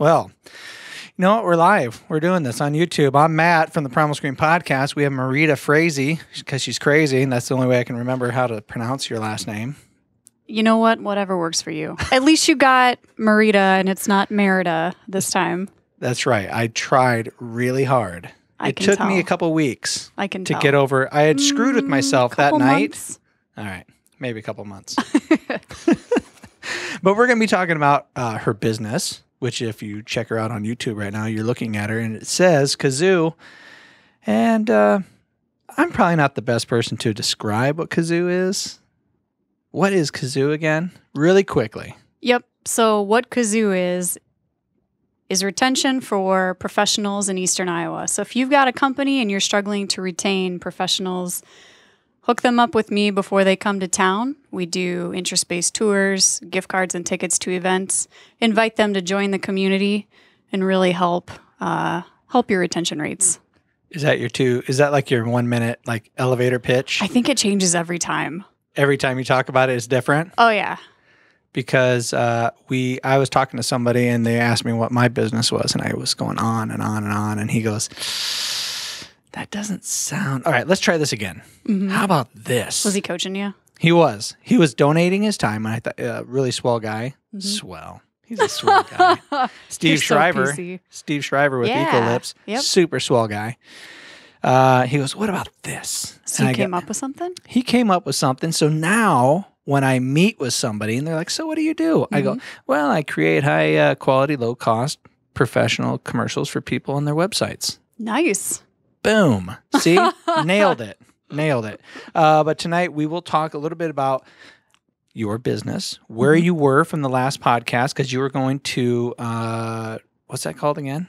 Well, you know what? We're live. We're doing this on YouTube. I'm Matt from the Primal Scream Podcast. We have Marieda Freese because she's crazy, and that's the only way I can remember how to pronounce your last name. You know what? Whatever works for you. At least you got Marieda and it's not Merida this time. That's right. I tried really hard. I it took me a couple weeks I can to tell. get over. I had screwed with Mm, myself that night. months. All right, maybe a couple months. but we're going to be talking about uh, her business, which, if you check her out on YouTube right now, you're looking at her and it says Kazoo. And uh, I'm probably not the best person to describe what Kazoo is. What is Kazoo again? Really quickly. Yep. So what Kazoo is is retention for professionals in Eastern Iowa. So if you've got a company and you're struggling to retain professionals, hook them up with me before they come to town. We do interest-based tours, gift cards and tickets to events. Invite them to join the community and really help uh, help your retention rates. Is that your two? Is that like your one minute like elevator pitch? I think it changes every time. Every time you talk about it, it's different. Oh yeah. because uh, we I was talking to somebody and they asked me what my business was and I was going on and on and on and he goes that doesn't sound all right let's try this again how about this Mm-hmm. Was he coaching you? he was he was donating his time and I thought uh, really swell guy swell he's a swell guy Steve Mm-hmm. You're so Shriver PC. Steve Shriver with Yeah. Ecolips Yep. super swell guy uh, he goes what about this So And you I go- came up with something? he came up with something. So now when I meet with somebody and they're like, So what do you do? I go, Well, I create high uh, quality, low cost professional commercials for people on their websites. Nice. Boom. See? Nailed it. Nailed it. Uh, but tonight we will talk a little bit about your business, where you were from the last podcast, because you were going to, uh, what's that called again?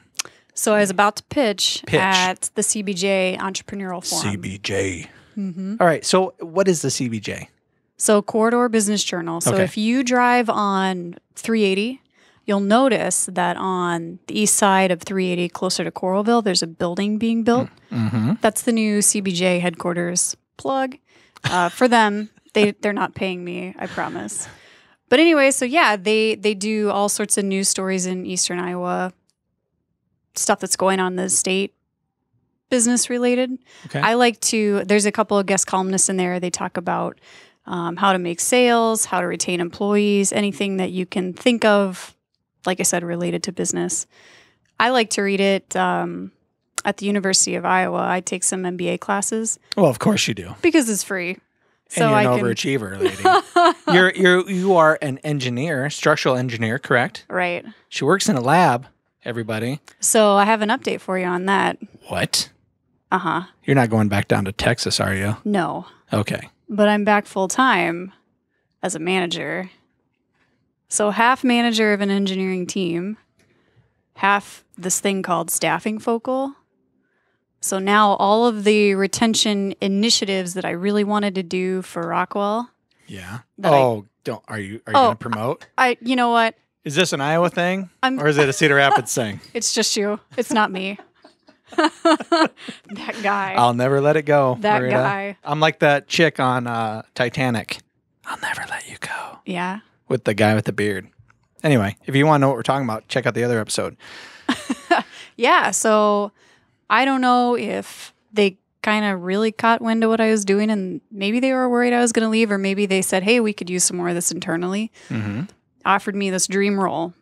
So I was about to pitch, Pitch. at the CBJ Entrepreneurial Forum. CBJ. Mhm. All right. So what is the CBJ? So Corridor Business Journal. So Okay. if you drive on 380, you'll notice that on the east side of 380, closer to Coralville, there's a building being built. Mm-hmm. That's the new CBJ headquarters plug. Uh, for them, they they're not paying me, I promise. But anyway, so yeah, they they do all sorts of news stories in Eastern Iowa, stuff that's going on in the state, business related. Okay. I like to. There's a couple of guest columnists in there. They talk about um, how to make sales, how to retain employees, anything that you can think of. Like I said, related to business. I like to read it um, at the University of Iowa. I take some MBA classes well, of course you do. because it's free. So and I you're an can. overachiever, lady. you're you're you are an engineer, structural engineer, correct? Right. She works in a lab. Everybody, So I have an update for you on that. what? Uh huh. You're not going back down to Texas, are you? No, Okay. but I'm back full time as a manager. So half manager of an engineering team, half this thing called staffing focal. So now all of the retention initiatives that I really wanted to do for Rockwell, Yeah. That I- oh, don't. Are you are you Oh, going to promote? I you know what? Is this an Iowa thing, I'm- or is it a Cedar Rapids thing? It's just you. It's not me. that guy. I'll never let it go. That Marieda. guy. I'm like that chick on uh, Titanic. I'll never let you go. yeah. With the guy with the beard. Anyway, if you want to know what we're talking about, check out the other episode. Yeah, so I don't know if they kind of really caught wind of what I was doing and maybe they were worried I was going to leave or maybe they said, "Hey, we could use some more of this internally." Mm-hmm. Offered me this dream role.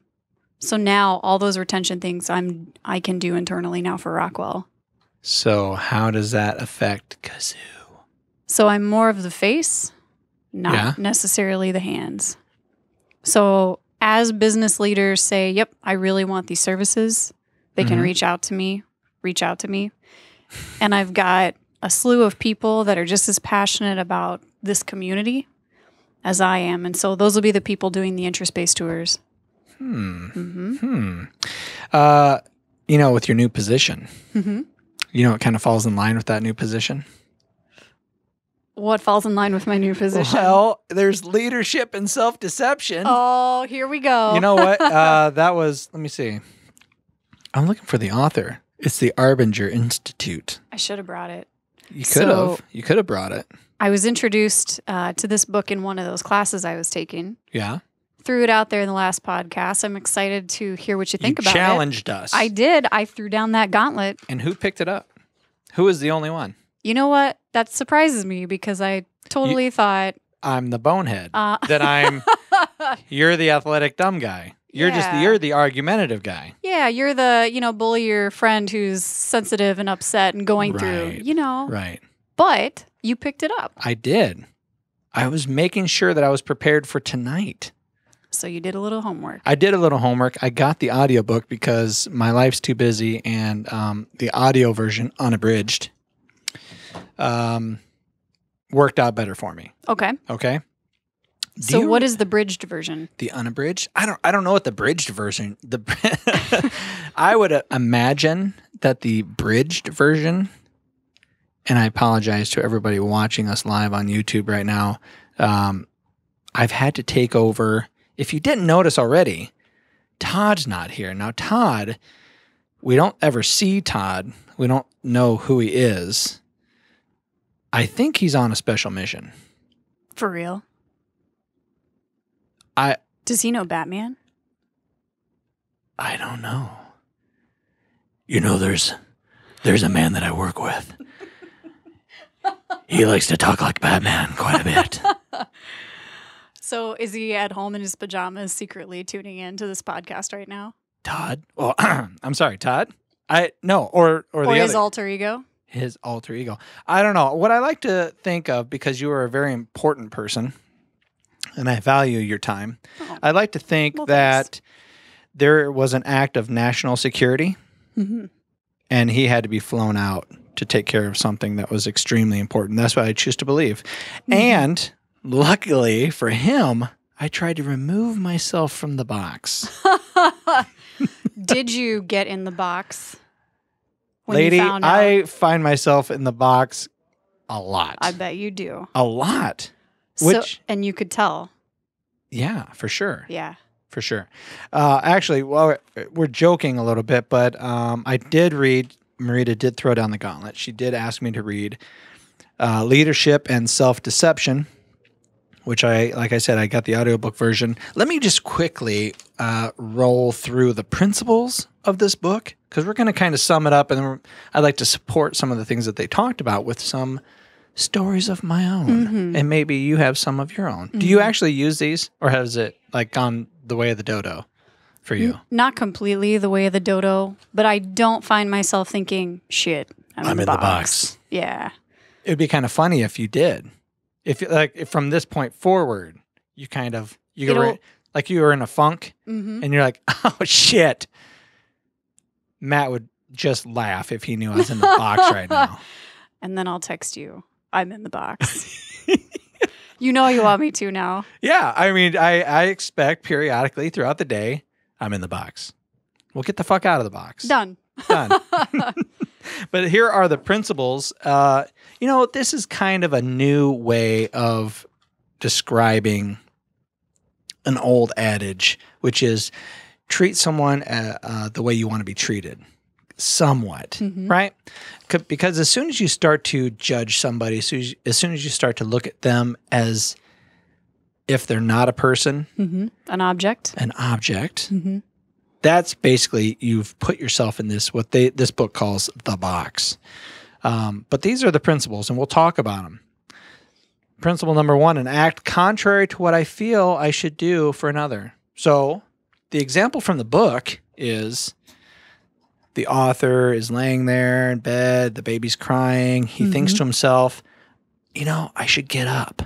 So now all those retention things I'm I can do internally now for Rockwell. So how does that affect Kazoo? So I'm more of the face, not Yeah. necessarily the hands. So as business leaders say, "Yep, I really want these services," they can Mhm. reach out to me, reach out to me. And I've got a slew of people that are just as passionate about this community as I am. And so those will be the people doing the interest-based tours. Hmm. hmm Hmm. Uh, you know, with your new position, hmm you know, it kind of falls in line with that new position. What falls in line with my new position? Well, there's leadership and self deception. oh, here we go. You know what? Uh, that was, let me see. I'm looking for the author. It's the Arbinger Institute. I should have brought it. You could So- have. You could have brought it. I was introduced uh, to this book in one of those classes I was taking Yeah. threw it out there in the last podcast. I'm excited to hear what you think you about challenged us. I did. I threw down that gauntlet. and who picked it up? Who was the only one? You know what? That surprises me because I totally thought I'm the bonehead. uh, that I'm you're the athletic dumb guy. You're just you're the argumentative guy. Yeah, you're the, you know, bully your friend who's sensitive and upset and going through, you know. Right. But you picked it up. I did. I was making sure that I was prepared for tonight. So you did a little homework. I did a little homework. I got the audiobook because my life's too busy and um, the audio version unabridged um, worked out better for me. Okay. Okay. Do So you- what is the bridged version? the unabridged? I don't I don't know what the bridged version the I would uh, imagine that the bridged version and I apologize to everybody watching us live on YouTube right now. Um, I've had to take over. If you didn't notice already, Todd's not here. Now Todd, we don't ever see Todd. We don't know who he is. I think he's on a special mission. For real? I Does he know Batman? I don't know. You know, there's there's a man that I work with. He likes to talk like Batman quite a bit. So is he at home in his pajamas secretly tuning in to this podcast right now? Todd. Well, I'm sorry, Todd. I no, or or, Or, the his other alter ego? His alter ego. I don't know. What I like to think of because you are a very important person and I value your time. Oh. I'd like to think Well, that thanks. there was an act of national security hmm and he had to be flown out to take care of something that was extremely important. That's what I choose to believe. Mhm. And luckily for him, I tried to remove myself from the box. Did you get in the box? Lady, you found out? I find myself in the box a lot. I bet you do. a lot. So, Which- and you could tell. Yeah, for sure. Yeah. For sure. Uh, actually, well, we're joking a little bit, but um, I did read, Marieda did throw down the gauntlet. She did ask me to read uh, Leadership and Self Deception, which I, like I said, I got the audiobook version. Let me just quickly uh, roll through the principles of this book because we're going to kind of sum it up. And I'd like to support some of the things that they talked about with some stories of my own. Mhm. And maybe you have some of your own. Do you actually use these or has it like gone the way of the dodo for you? N- Not completely the way of the dodo, but I don't find myself thinking, shit, I'm, I'm in, in the the box. box. Yeah. It'd be kind of funny if you did. If you- like if from this point forward, you kind of you go It'll- right, like you were in a funk hmm and you're like, oh shit. Matt would just laugh if he knew I was in the box right now. And then I'll text you, I'm in the box. you know you want me to now. Yeah, I mean, I I expect periodically throughout the day, I'm in the box. We'll get the fuck out of the box. Done. Done. but here are the principles. Uh, you know, this is kind of a new way of describing an old adage, which is treat someone uh, uh, the way you want to be treated, somewhat, Mhm. right? Because as soon as you start to judge somebody, as soon as, as soon as you start to look at them as if they're not a person, hmm An object. an object, hmm that's basically you've put yourself in this what they this book calls the box. Um, but these are the principles, and we'll talk about them. Principle number one: an act contrary to what I feel I should do for another. So, the example from the book is the author is laying there in bed, the baby's crying. He thinks Mhm. to himself, "You know, I should get up.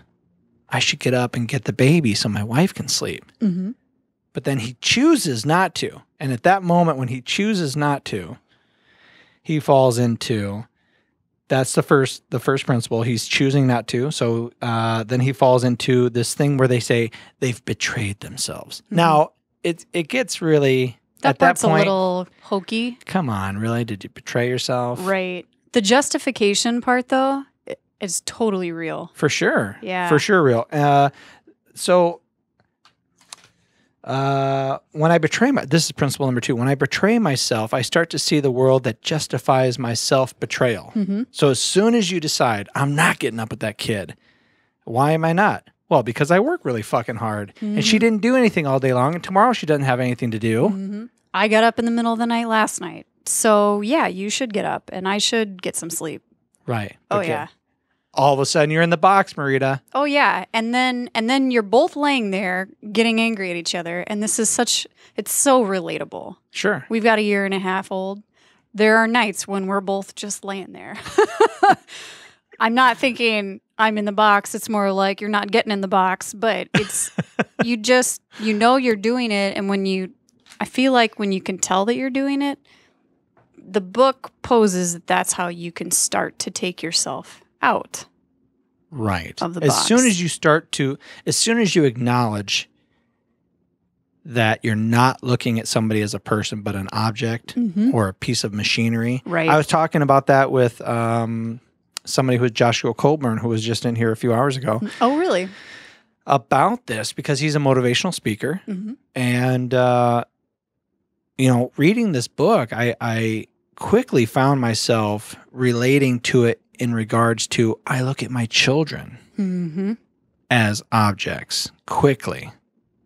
I should get up and get the baby so my wife can sleep." hmm but then he chooses not to. And at that moment, when he chooses not to, he falls into that's the first the first principle. He's choosing not to. So uh, then he falls into this thing where they say they've betrayed themselves. Mhm. Now it it gets really That at that point. a little hokey. come on, really? Did you betray yourself? Right. The justification part, though, is totally real. For sure. Yeah. For sure, real. Uh, so uh, when I betray my, this is principle number two. When I betray myself, I start to see the world that justifies my self betrayal. hmm So as soon as you decide, I'm not getting up with that kid, why am I not? Well, because I work really fucking hard. And Mm-hmm. she didn't do anything all day long. And tomorrow she doesn't have anything to do. Mhm. I got up in the middle of the night last night. So, yeah, you should get up and I should get some sleep. Right. Oh, Okay. yeah. All of a sudden you're in the box, Marieda. Oh yeah, and then and then you're both laying there getting angry at each other and this is such it's so relatable. Sure. We've got a year and a half old. There are nights when we're both just laying there. I'm not thinking I'm in the box. It's more like you're not getting in the box, but it's you just you know you're doing it and when you I feel like when you can tell that you're doing it, the book poses that that's how you can start to take yourself out. Right. Of the as soon as you start to, as soon as you acknowledge that you're not looking at somebody as a person, but an object Mhm. or a piece of machinery. Right. I was talking about that with um, somebody who was Joshua Colburn, who was just in here a few hours ago, oh really? about this because he's a motivational speaker. Mhm. And, uh, you know, reading this book, I, I quickly found myself relating to it in regards to I look at my children Mhm. as objects quickly,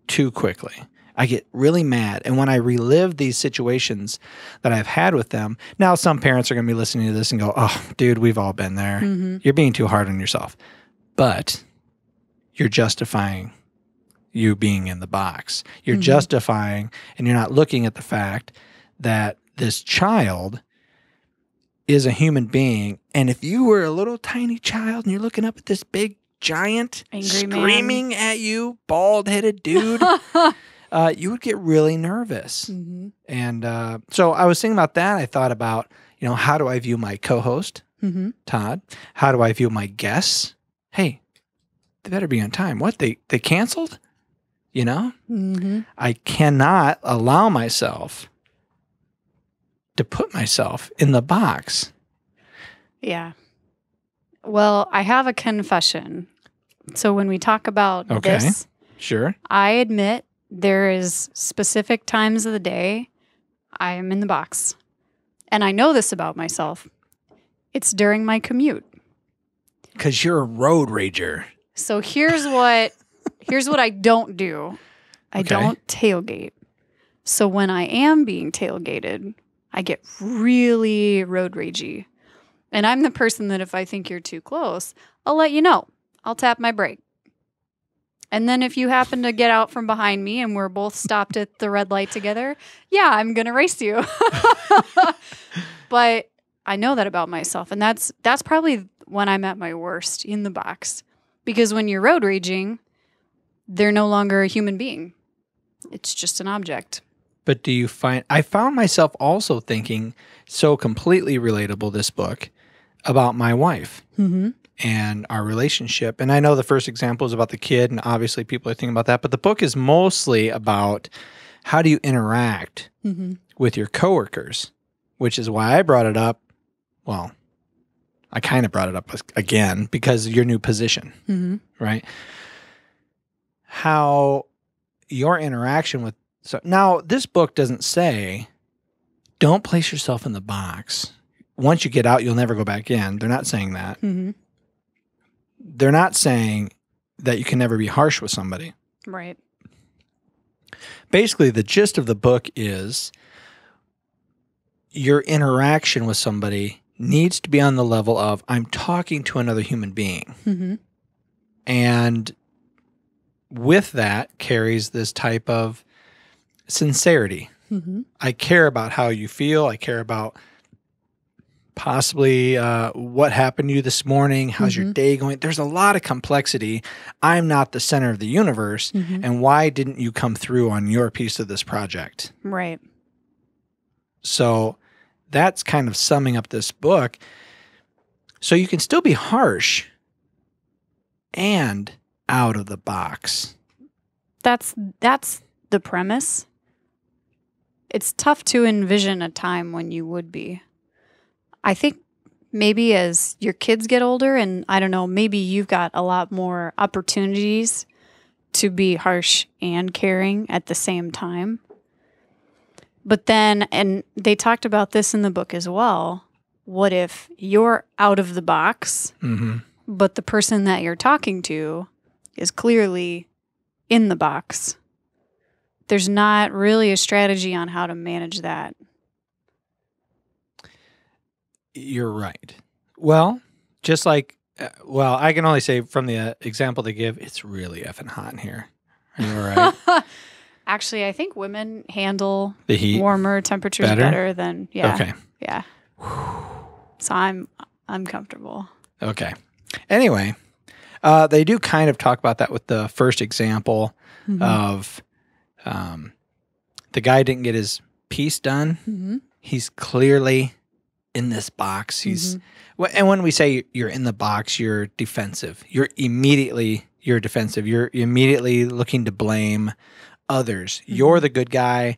too quickly. I get really mad. And when I relive these situations that I've had with them, now some parents are going to be listening to this and go, oh, dude, we've all been there. Mhm. You're being too hard on yourself. But you're justifying you being in the box. You're Mhm. justifying, and you're not looking at the fact that this child is a human being. And if you were a little tiny child and you're looking up at this big giant Angry man. screaming at you, bald headed dude, uh, you would get really nervous. Mhm. And uh, so I was thinking about that. I thought about, you know, how do I view my co host, Mhm. Todd? How do I view my guests? Hey, they better be on time. What? They, they canceled? You know, Mhm. I cannot allow myself to put myself in the box. Yeah. Well, I have a confession. So when we talk about Okay. this, Sure. I admit there is specific times of the day I am in the box. And I know this about myself. It's during my commute. Because you're a road rager. So here's what here's what I don't do. I Okay. don't tailgate. So when I am being tailgated, I get really road ragey. And I'm the person that if I think you're too close, I'll let you know. I'll tap my brake. And then if you happen to get out from behind me and we're both stopped at the red light together, yeah, I'm going to race you. but I know that about myself and that's that's probably when I'm at my worst in the box. Because when you're road raging, they're no longer a human being. It's just an object. But do you find I found myself also thinking so completely relatable this book about my wife Mm-hmm. And our relationship. And I know the first example is about the kid, and obviously people are thinking about that, but the book is mostly about how do you interact Mm-hmm. with your coworkers, which is why I brought it up. Well, I kind of brought it up again because of your new position, Mm-hmm. right? How your interaction with so now this book doesn't say don't place yourself in the box. Once you get out, you'll never go back in. They're not saying that. Mm-hmm. They're not saying that you can never be harsh with somebody. Right. Basically, the gist of the book is your interaction with somebody needs to be on the level of I'm talking to another human being. Mm-hmm. And with that carries this type of sincerity. Mm-hmm. I care about how you feel. I care about possibly uh, what happened to you this morning. How's your Mhm. day going? There's a lot of complexity. I'm not the center of the universe. Mm-hmm. And why didn't you come through on your piece of this project? Right. So that's kind of summing up this book. So you can still be harsh and out of the box. That's that's the premise. It's tough to envision a time when you would be. I think maybe as your kids get older and I don't know, maybe you've got a lot more opportunities to be harsh and caring at the same time. But then and they talked about this in the book as well. What if you're out of the box Mm-hmm. but the person that you're talking to is clearly in the box. There's not really a strategy on how to manage that. You're right. Well, just like, uh, well, I can only say from the uh, example they give, it's really effing hot in here. You're right? Actually, I think women handle the heat. warmer temperatures Better? better, than yeah. Okay. Yeah. So I'm I'm comfortable. Okay. Anyway, uh, they do kind of talk about that with the first example Mhm. of um, the guy didn't get his piece done. Mhm. He's clearly in this box. He's Mhm. And when we say you're in the box, you're defensive. You're immediately you're defensive. You're immediately looking to blame others. You're the good guy.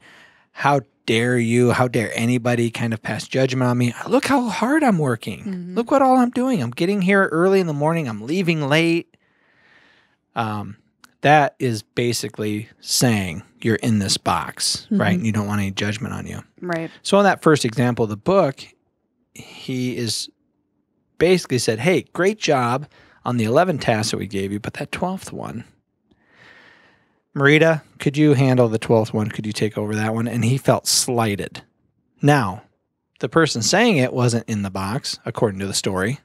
How dare you? How dare anybody kind of pass judgment on me? Look how hard I'm working. Mhm. Look what all I'm doing. I'm getting here early in the morning. I'm leaving late. Um, that is basically saying you're in this box, right? Mhm. And you don't want any judgment on you. Right. So in that first example of the book, he is basically said, "Hey, great job on the 11 tasks that we gave you, but that 12th one, Marieda, could you handle the 12th one? Could you take over that one?" And he felt slighted. Now, the person saying it wasn't in the box according to the story,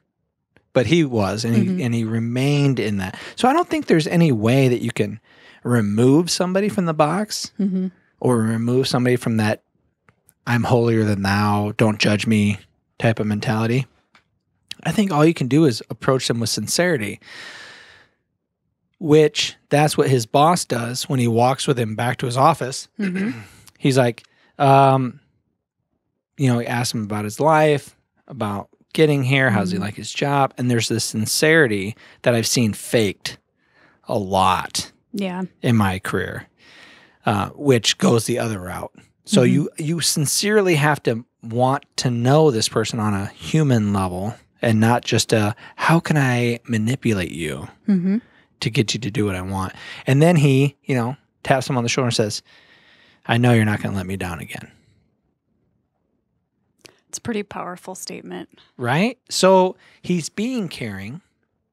but he was and Mhm. he and he remained in that. So I don't think there's any way that you can remove somebody from the box hmm or remove somebody from that I'm holier than thou, don't judge me type of mentality. I think all you can do is approach them with sincerity, which that's what his boss does when he walks with him back to his office. hmm He's like, um, you know, he asks him about his life, about getting here, how's he Mhm. like his job, and there's this sincerity that I've seen faked a lot Yeah. in my career, uh, which goes the other route. So Mhm. you you sincerely have to want to know this person on a human level, and not just a how can I manipulate you hmm to get you to do what I want. And then he, you know, taps him on the shoulder and says, "I know you're not going to let me down again." It's a pretty powerful statement. Right? So he's being caring.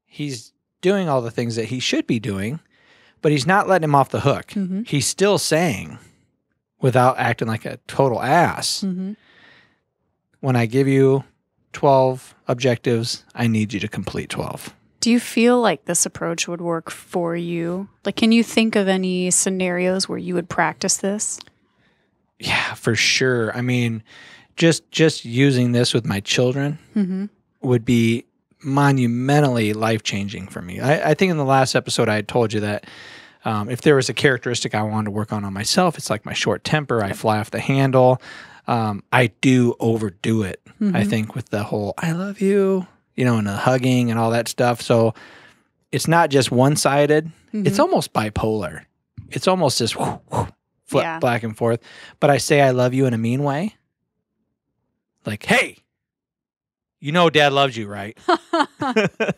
He's doing all the things that he should be doing, but he's not letting him off the hook. Mhm. He's still saying, without acting like a total ass, hmm when I give you 12 objectives, I need you to complete 12. Do you feel like this approach would work for you? Like, can you think of any scenarios where you would practice this? Yeah, for sure. I mean, just just using this with my children hmm would be monumentally life changing for me. I, I think in the last episode I had told you that um, if there was a characteristic I wanted to work on on myself, it's like my short temper. I fly off the handle. Um, I do overdo it. I Mhm. think with the whole "I love you," you know, and the hugging and all that stuff. So it's not just one sided. It's Mhm. almost bipolar. It's almost just whoo, whoo, flip Yeah. back and forth. But I say I love you in a mean way. Like, hey, you know dad loves you, right?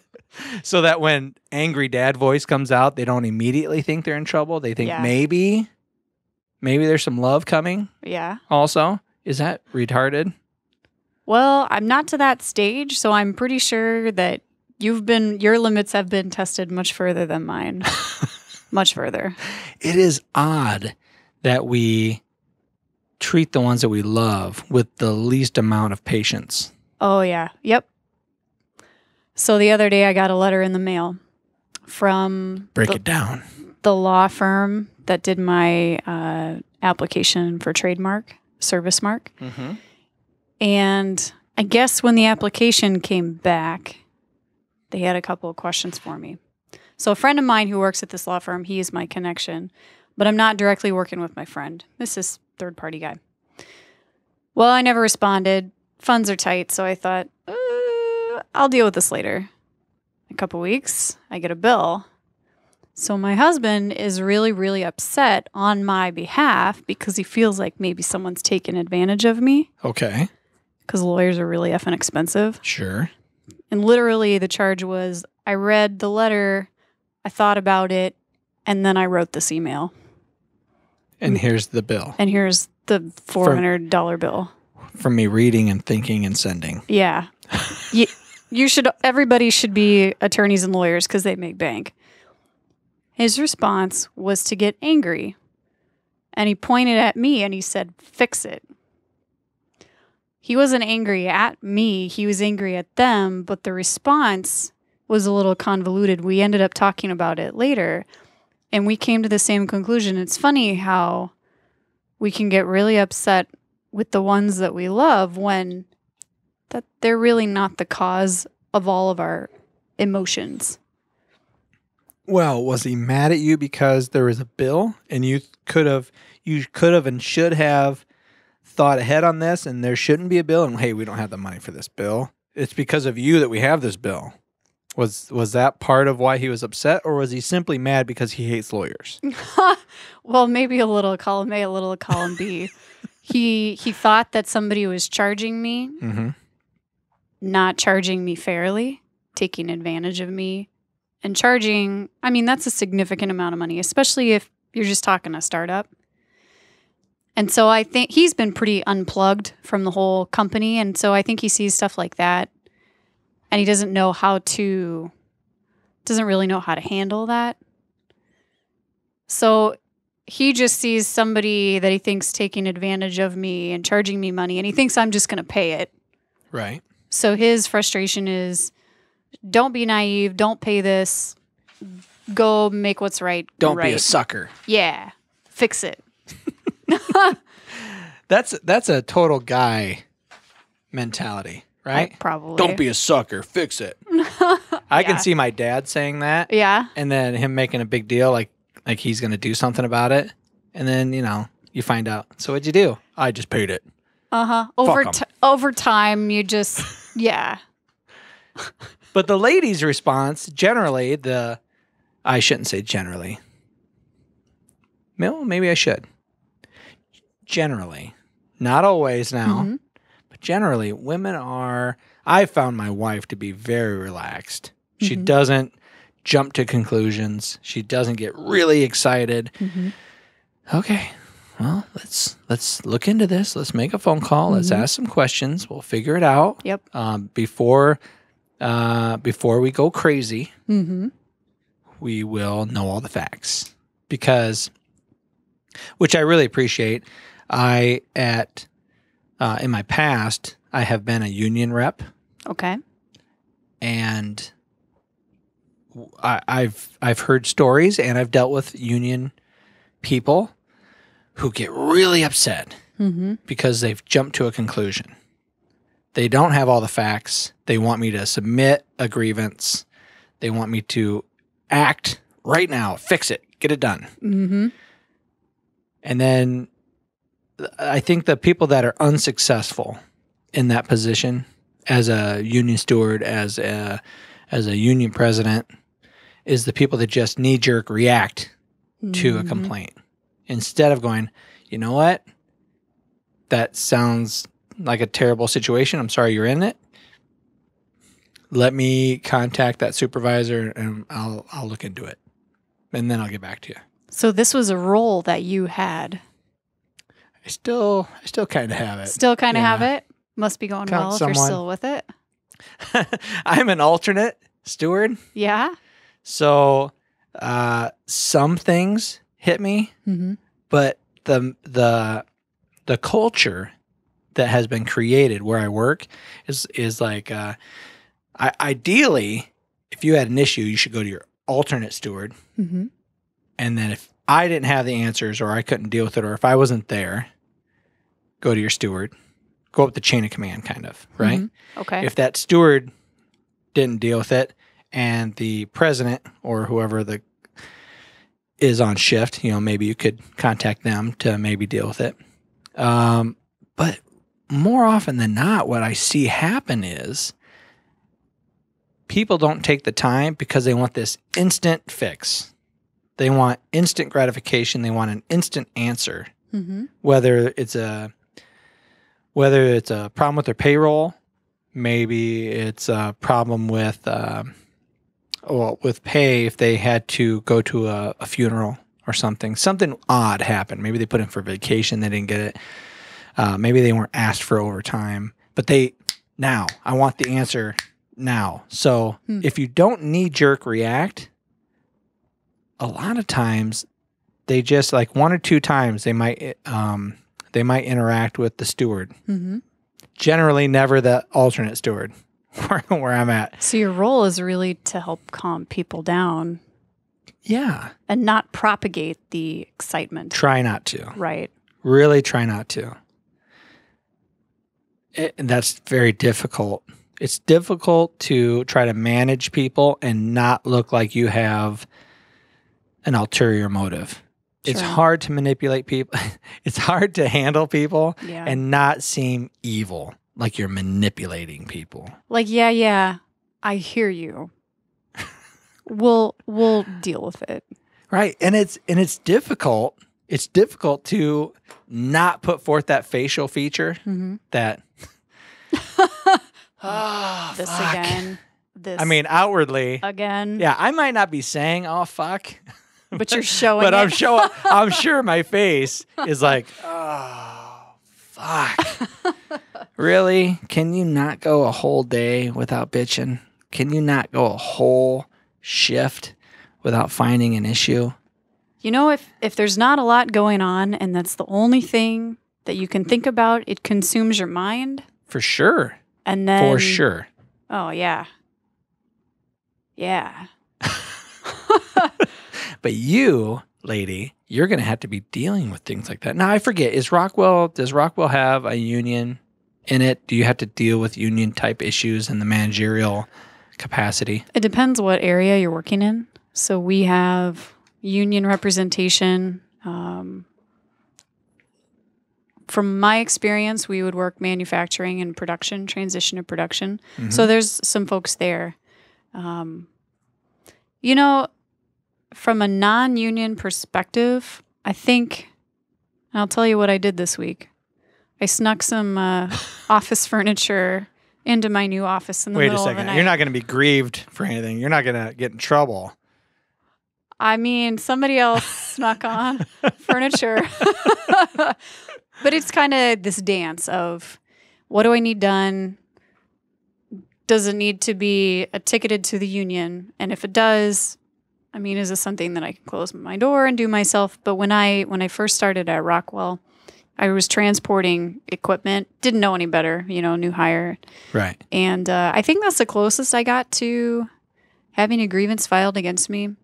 so that when angry dad voice comes out, they don't immediately think they're in trouble. They think Yeah. maybe, maybe there's some love coming yeah. also. Is that retarded? Well, I'm not to that stage, so I'm pretty sure that you've been your limits have been tested much further than mine. much further. It is odd that we treat the ones that we love with the least amount of patience. Oh yeah. Yep. So the other day I got a letter in the mail from Break the, it down. the law firm that did my uh, application for trademark, service mark. Mm-hmm. And I guess when the application came back, they had a couple of questions for me. So a friend of mine who works at this law firm, he is my connection, but I'm not directly working with my friend. This is third party guy. Well, I never responded. Funds are tight, so I thought, uh, I'll deal with this later. A couple weeks, I get a bill. So my husband is really, really upset on my behalf because he feels like maybe someone's taken advantage of me Okay. because lawyers are really effing expensive. Sure. And literally, the charge was I read the letter, I thought about it, and then I wrote this email. And here's the bill And here's the $400 bill. from me reading and thinking and sending. Yeah. you, you should, everybody should be attorneys and lawyers because they make bank. His response was to get angry. And he pointed at me and he said, Fix it. He wasn't angry at me, he was angry at them, but the response was a little convoluted. We ended up talking about it later and we came to the same conclusion. It's funny how we can get really upset with the ones that we love when that they're really not the cause of all of our emotions. Well, was he mad at you because there was a bill and you could have you could have and should have thought ahead on this and there shouldn't be a bill and hey, we don't have the money for this bill. It's because of you that we have this bill. Was was that part of why he was upset or was he simply mad because he hates lawyers? well, maybe a little column A, a little column B. he he thought that somebody was charging me, Mm-hmm. not charging me fairly, taking advantage of me, and charging. I mean, that's a significant amount of money, especially if you're just talking a startup. And so I think he's been pretty unplugged from the whole company, and so I think he sees stuff like that, and he doesn't know how to, doesn't really know how to handle that. So he just sees somebody that he thinks taking advantage of me and charging me money and he thinks I'm just going to pay it. Right. So his frustration is don't be naive, don't pay this. Go make what's right. Don't right. be a sucker. Yeah. Fix it. That's that's a total guy mentality, right? I- probably. Don't be a sucker. Fix it. I Yeah. can see my dad saying that, Yeah. and then him making a big deal, like like he's going to do something about it, and then you know you find out. So what'd you do? I just paid it. Uh-huh. Over t- over time you just yeah. But the lady's response, generally, the I shouldn't say generally. Well, maybe I should. Generally, not always now, Mhm. but generally, women are. I found my wife to be very relaxed. She Mhm. doesn't jump to conclusions. She doesn't get really excited. Mhm. Okay, well, let's let's look into this. Let's make a phone call. Let's Mhm. ask some questions. We'll figure it out Yep. um, before uh, before we go crazy, Mhm. we will know all the facts because, which I really appreciate. I at uh, in my past I have been a union rep Okay. and I, I've I've heard stories and I've dealt with union people who get really upset Mhm. because they've jumped to a conclusion. They don't have all the facts. They want me to submit a grievance. They want me to act right now, fix it, get it done. Mhm. And then I think the people that are unsuccessful in that position as a union steward, as a as a union president, is the people that just knee jerk react to a Mhm. complaint instead of going, you know what? That sounds like a terrible situation. I'm sorry you're in it. Let me contact that supervisor and I'll I'll look into it. And then I'll get back to you. So this was a role that you had. I still I still kind of have it. Still kind of yeah. have it. Must be going Count well if you're still with it. I'm an alternate steward. Yeah. So uh, some things hit me, Mm-hmm. but the the the culture that has been created where I work is is like uh, I, ideally, if you had an issue, you should go to your alternate steward, Mm-hmm. and then if I didn't have the answers or I couldn't deal with it or if I wasn't there, go to your steward, go up the chain of command, kind of right. Okay. If that steward didn't deal with it, and the president or whoever the is on shift, you know, maybe you could contact them to maybe deal with it. Um, but more often than not, what I see happen is people don't take the time because they want this instant fix. They want instant gratification. They want an instant answer mm-hmm. whether it's a whether it's a problem with their payroll, maybe it's a problem with uh, well with pay if they had to go to a, a funeral or something. Something odd happened. Maybe they put in for vacation, they didn't get it. Uh, maybe they weren't asked for overtime, but they now I want the answer now. So Hmm. if you don't knee jerk react, a lot of times they just like one or two times they might um they might interact with the steward. hmm Generally never the alternate steward where, where I'm at. So your role is really to help calm people down Yeah. and not propagate the excitement. Try not to. Right. Really try not to. It, and that's very difficult. It's difficult to try to manage people and not look like you have an ulterior motive. It's hard to manipulate people. it's hard to handle people Yeah. and not seem evil, like you're manipulating people. like, yeah, yeah, I hear you. we'll we'll deal with it. Right. And it's and it's difficult. It's difficult to not put forth that facial feature hmm that oh, This fuck. again. This I mean, outwardly, again. yeah, I might not be saying "oh fuck," But you're showing but I'm showing. I'm sure my face is like, "Oh fuck." really? Can you not go a whole day without bitching? Can you not go a whole shift without finding an issue? You know, if if there's not a lot going on and that's the only thing that you can think about, it consumes your mind. For sure. And then For sure. Oh yeah. Yeah. But you, lady, you're going to have to be dealing with things like that. Now, I forget, is Rockwell, does Rockwell have a union in it? Do you have to deal with union type issues in the managerial capacity? It depends what area you're working in. So we have union representation. Um, from my experience, we would work manufacturing and production, transition to production. So there's some folks there. Um, you know, from a non union perspective, I think, I'll tell you what I did this week. I snuck some uh, office furniture into my new office in the Wait a middle of the second. night. You're not going to be grieved for anything. You're not going to get in trouble. I mean, somebody else snuck on furniture. but it's kind of this dance of what do I need done? Does it need to be a ticketed to the union? And if it does, I mean, is this something that I can close my door and do myself? But when I when I first started at Rockwell, I was transporting equipment, didn't know any better, you know, new hire. Right. And uh, I think that's the closest I got to having a grievance filed against me.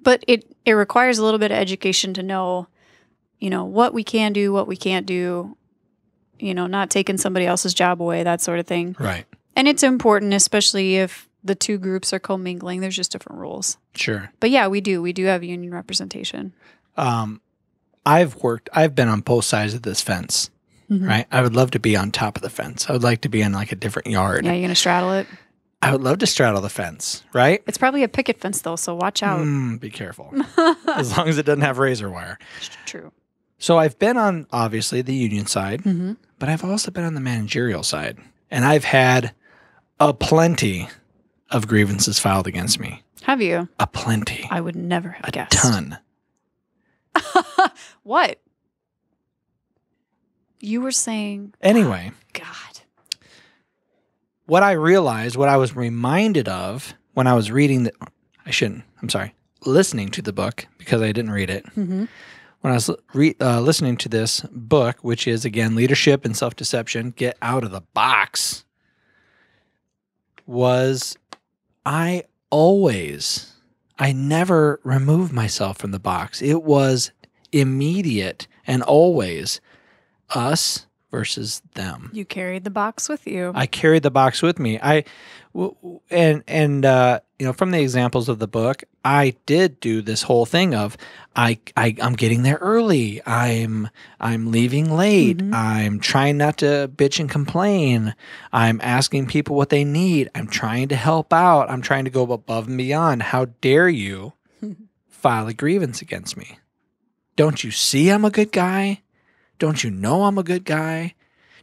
But it, it requires a little bit of education to know, you know, what we can do, what we can't do, you know, not taking somebody else's job away, that sort of thing. Right. And it's important, especially if the two groups are commingling. There's just different rules. Sure. But yeah, we do. We do have union representation. Um, I've worked, I've been on both sides of this fence, Mhm. right? I would love to be on top of the fence. I would like to be in like a different yard. Yeah, you're going to straddle it. I would love to straddle the fence, right? It's probably a picket fence, though, so watch out. Mm, be careful. as long as it doesn't have razor wire. True. So I've been on obviously the union side, hmm but I've also been on the managerial side. And I've had a plenty of grievances filed against me. Have you? A plenty. I would never have a guessed. ton. What? You were saying, Anyway, God. what I realized, what I was reminded of when I was reading the I shouldn't, I'm sorry, listening to the book because I didn't read it. hmm When I was re- uh, listening to this book, which is again leadership and self deception, get out of the box, was I always, I never removed myself from the box. It was immediate and always us versus them. You carried the box with you. I carried the box with me. I and and uh, you know from the examples of the book, I did do this whole thing of I, I I'm getting there early. I'm I'm leaving late. Mhm. I'm trying not to bitch and complain. I'm asking people what they need. I'm trying to help out. I'm trying to go above and beyond. How dare you file a grievance against me? Don't you see I'm a good guy? Don't you know I'm a good guy?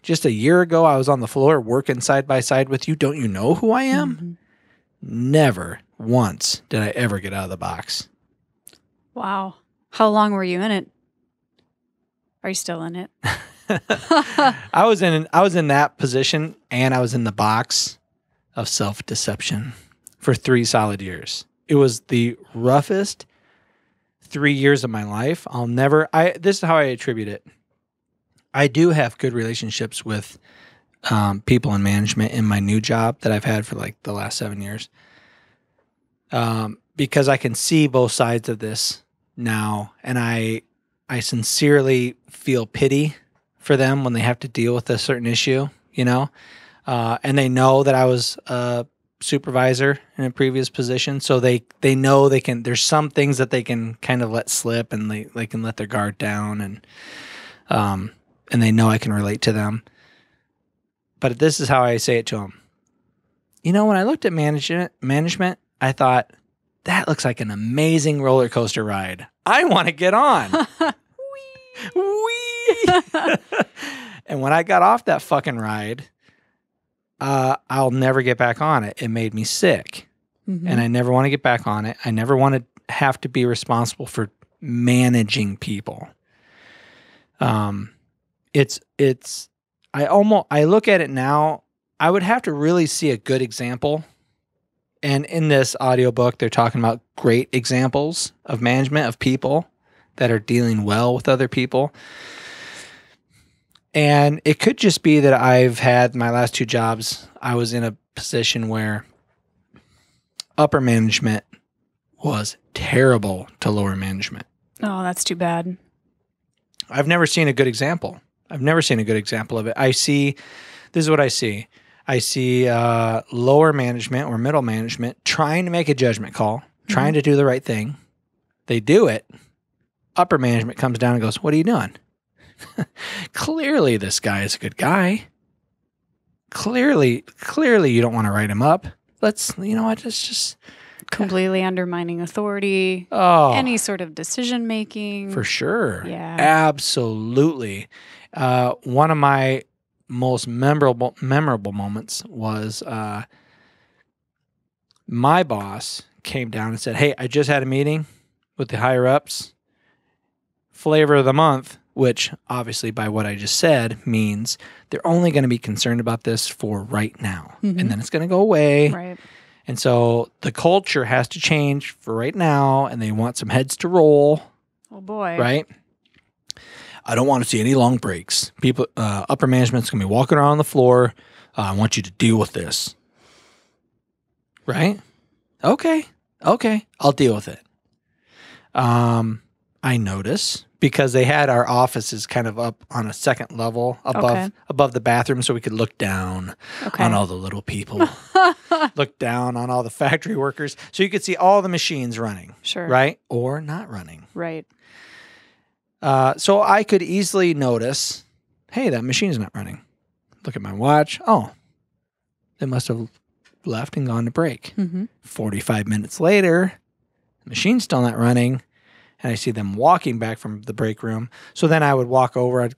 Just a year ago, I was on the floor working side by side with you. Don't you know who I am? Mhm. Never once did I ever get out of the box. Wow. How long were you in it? Are you still in it? I was in I was in that position and I was in the box of self-deception for 3 solid years. It was the roughest, three years of my life, I'll never. I this is how I attribute it. I do have good relationships with um, people in management in my new job that I've had for like the last seven years, um, because I can see both sides of this now, and I I sincerely feel pity for them when they have to deal with a certain issue, you know, uh, and they know that I was a supervisor in a previous position, so they they know they can. There's some things that they can kind of let slip, and they they can let their guard down, and um, and they know I can relate to them. But this is how I say it to them. You know, when I looked at management, management, I thought that looks like an amazing roller coaster ride. I want to get on. Wee. Wee. and when I got off that fucking ride, uh, I'll never get back on it. It made me sick, Mhm. and I never want to get back on it. I never want to have to be responsible for managing people. Um, it's it's. I almost I look at it now. I would have to really see a good example. And in this audiobook, they're talking about great examples of management of people that are dealing well with other people. And it could just be that I've had my last two jobs, I was in a position where upper management was terrible to lower management. oh, that's too bad. I've never seen a good example. I've never seen a good example of it. I see, this is what I see. I see uh, lower management or middle management trying to make a judgment call, trying to do the right thing. They do it. Upper management comes down and goes, What are you doing? clearly, this guy is a good guy. Clearly, clearly, you don't want to write him up. Let's, you know what? Let's just, Completely undermining authority, oh, any sort of decision making. For sure. Yeah. Absolutely. Uh, one of my most memorable memorable moments was uh, my boss came down and said, "Hey, I just had a meeting with the higher ups. Flavor of the month." Which obviously, by what I just said, means they're only going to be concerned about this for right now, Mhm. and then it's going to go away. Right. And so the culture has to change for right now, and they want some heads to roll Oh boy. right? I don't want to see any long breaks. People, uh, upper management's gonna be walking around on the floor. Uh, I want you to deal with this, right? Okay, okay, I'll deal with it. Um, I notice because they had our offices kind of up on a second level above Okay. above the bathroom, so we could look down Okay. on all the little people, look down on all the factory workers, so you could see all the machines running, sure. right, or not running. Right. Uh, so I could easily notice, hey, that machine's not running. Look at my watch. Oh, they must have left and gone to break. Mm-hmm. 45 minutes later, the machine's still not running. And I see them walking back from the break room. So then I would walk over. I'd,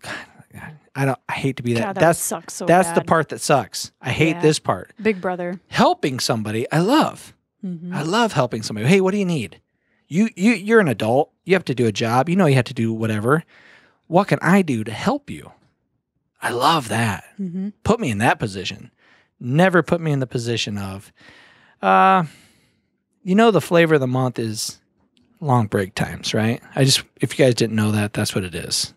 I don't, I hate to be that. God, that that's sucks so that's the part that sucks. I hate Yeah. this part. Big brother. Helping somebody, I love. Mm-hmm. I love helping somebody. Hey, what do you need? You you you're an adult. You have to do a job. You know you have to do whatever. What can I do to help you? I love that. Mm-hmm. Put me in that position. Never put me in the position of uh you know the flavor of the month is long break times, right? I just if you guys didn't know that, that's what it is.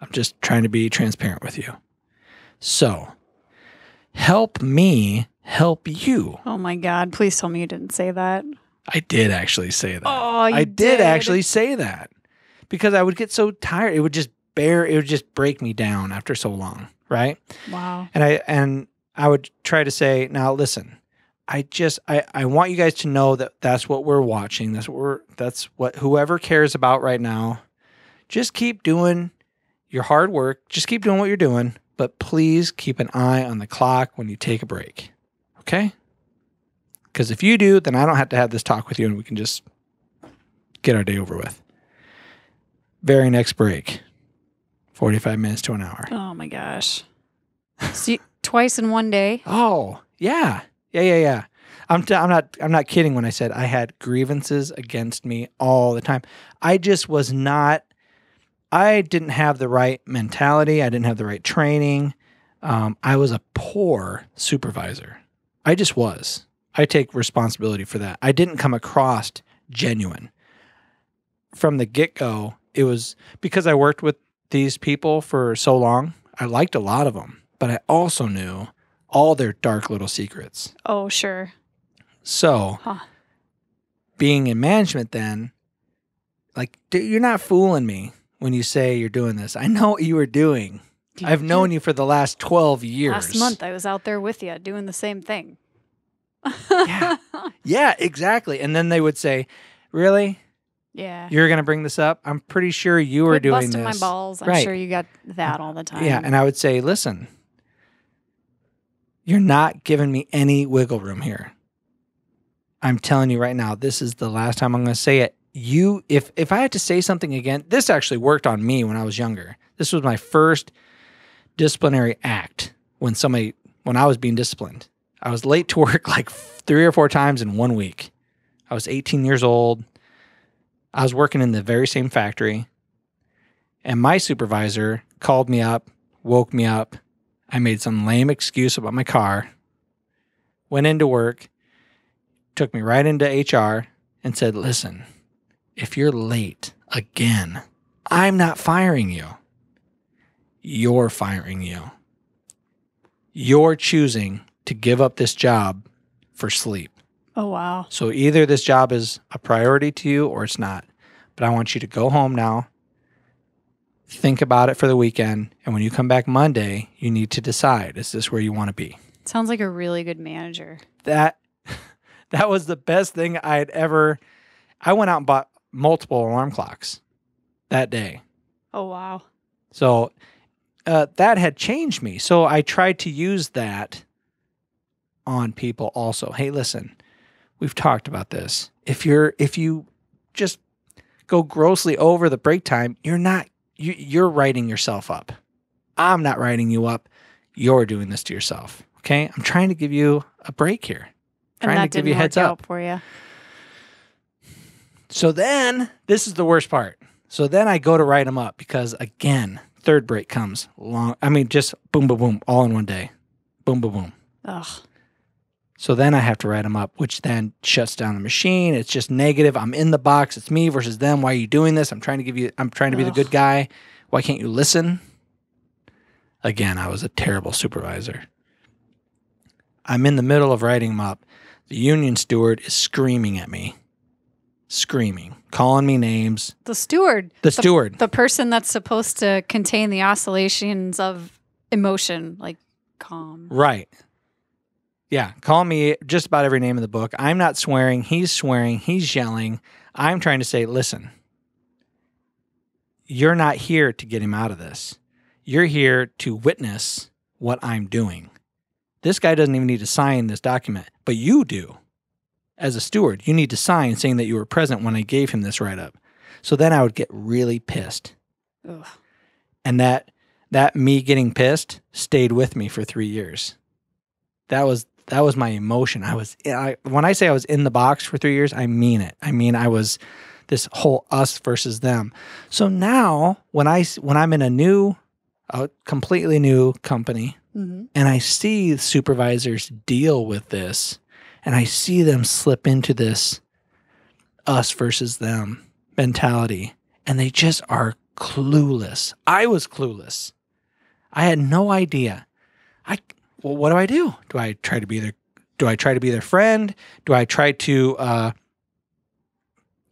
I'm just trying to be transparent with you. So, help me help you. Oh my God! Please tell me you didn't say that. I did actually say that. Oh, I did, actually say that because I would get so tired. It would just bear. It would just break me down after so long, right? Wow. And I and I would try to say, now listen, I just I I want you guys to know that that's what we're watching. That's what we're that's what whoever cares about right now. Just keep doing your hard work. Just keep doing what you're doing, but please keep an eye on the clock when you take a break. Okay? Because if you do, then I don't have to have this talk with you and we can just get our day over with. Very next break 45 minutes to an hour. Oh my gosh. See, twice in one day. Oh, yeah. Yeah, yeah, yeah. I'm, t- I'm not I'm not kidding when I said I had grievances against me all the time. I just was not I didn't have the right mentality. I didn't have the right training. Um, I was a poor supervisor. I just was. I take responsibility for that. I didn't come across genuine. from the get go, it was because I worked with these people for so long. I liked a lot of them, but I also knew all their dark little secrets. Oh, sure. So, Huh. being in management, then, like, you're not fooling me when you say you're doing this. I know what you were doing. I've known you for the last 12 years. Last month, I was out there with you doing the same thing. Yeah. Yeah, exactly. And then they would say, Really? yeah. You're going to bring this up? I'm pretty sure you were Quit doing busting this. my balls. I'm Right. sure you got that all the time. Yeah. And I would say, Listen, you're not giving me any wiggle room here. I'm telling you right now, this is the last time I'm going to say it. You, if if I had to say something again, this actually worked on me when I was younger. This was my first disciplinary act when somebody when I was being disciplined. I was late to work like three or four times in one week. I was 18 years old. I was working in the very same factory. And my supervisor called me up, woke me up. I made some lame excuse about my car, went into work, took me right into HR, and said, Listen, if you're late again, I'm not firing you. You're firing you. You're choosing to give up this job for sleep. Oh, wow. So either this job is a priority to you or it's not. But I want you to go home now, think about it for the weekend, and when you come back Monday, you need to decide is this where you want to be? Sounds like a really good manager. That that was the best thing I had ever I went out and bought multiple alarm clocks that day. Oh, wow. So uh, that had changed me. So I tried to use that on people also. Hey, listen, we've talked about this. If you're if you just go grossly over the break time, you're not you, you're writing yourself up. I'm not writing you up. You're doing this to yourself. Okay, I'm trying to give you a break here. And Trying to give you heads up. for you. So then, this is the worst part. So then I go to write them up because again, third break comes long. I mean, just boom, boom, boom, all in one day. Boom, boom, boom. Ugh. So then I have to write them up, which then shuts down the machine. It's just negative. I'm in the box. It's me versus them. Why are you doing this? I'm trying to give you, I'm trying to be the good guy. Why can't you listen? Again, I was a terrible supervisor. I'm in the middle of writing them up. The union steward is screaming at me, screaming, calling me names. The steward. The steward. The person that's supposed to contain the oscillations of emotion, like calm. Right. Yeah. Call me just about every name in the book. I'm not swearing. He's swearing. He's yelling. I'm trying to say, listen, you're not here to get him out of this. You're here to witness what I'm doing. This guy doesn't even need to sign this document, but you do. As a steward, you need to sign saying that you were present when I gave him this write up. So then I would get really pissed. Ugh. And that that me getting pissed stayed with me for 3 years. That was that was my emotion. I was I, when I say I was in the box for 3 years, I mean it. I mean I was this whole us versus them. So now when I when I'm in a new a completely new company hmm and I see supervisors deal with this and I see them slip into this us versus them mentality and they just are clueless. I was clueless. I had no idea. I well, what do I do? Do I try to be their do I try to be their friend? Do I try to uh,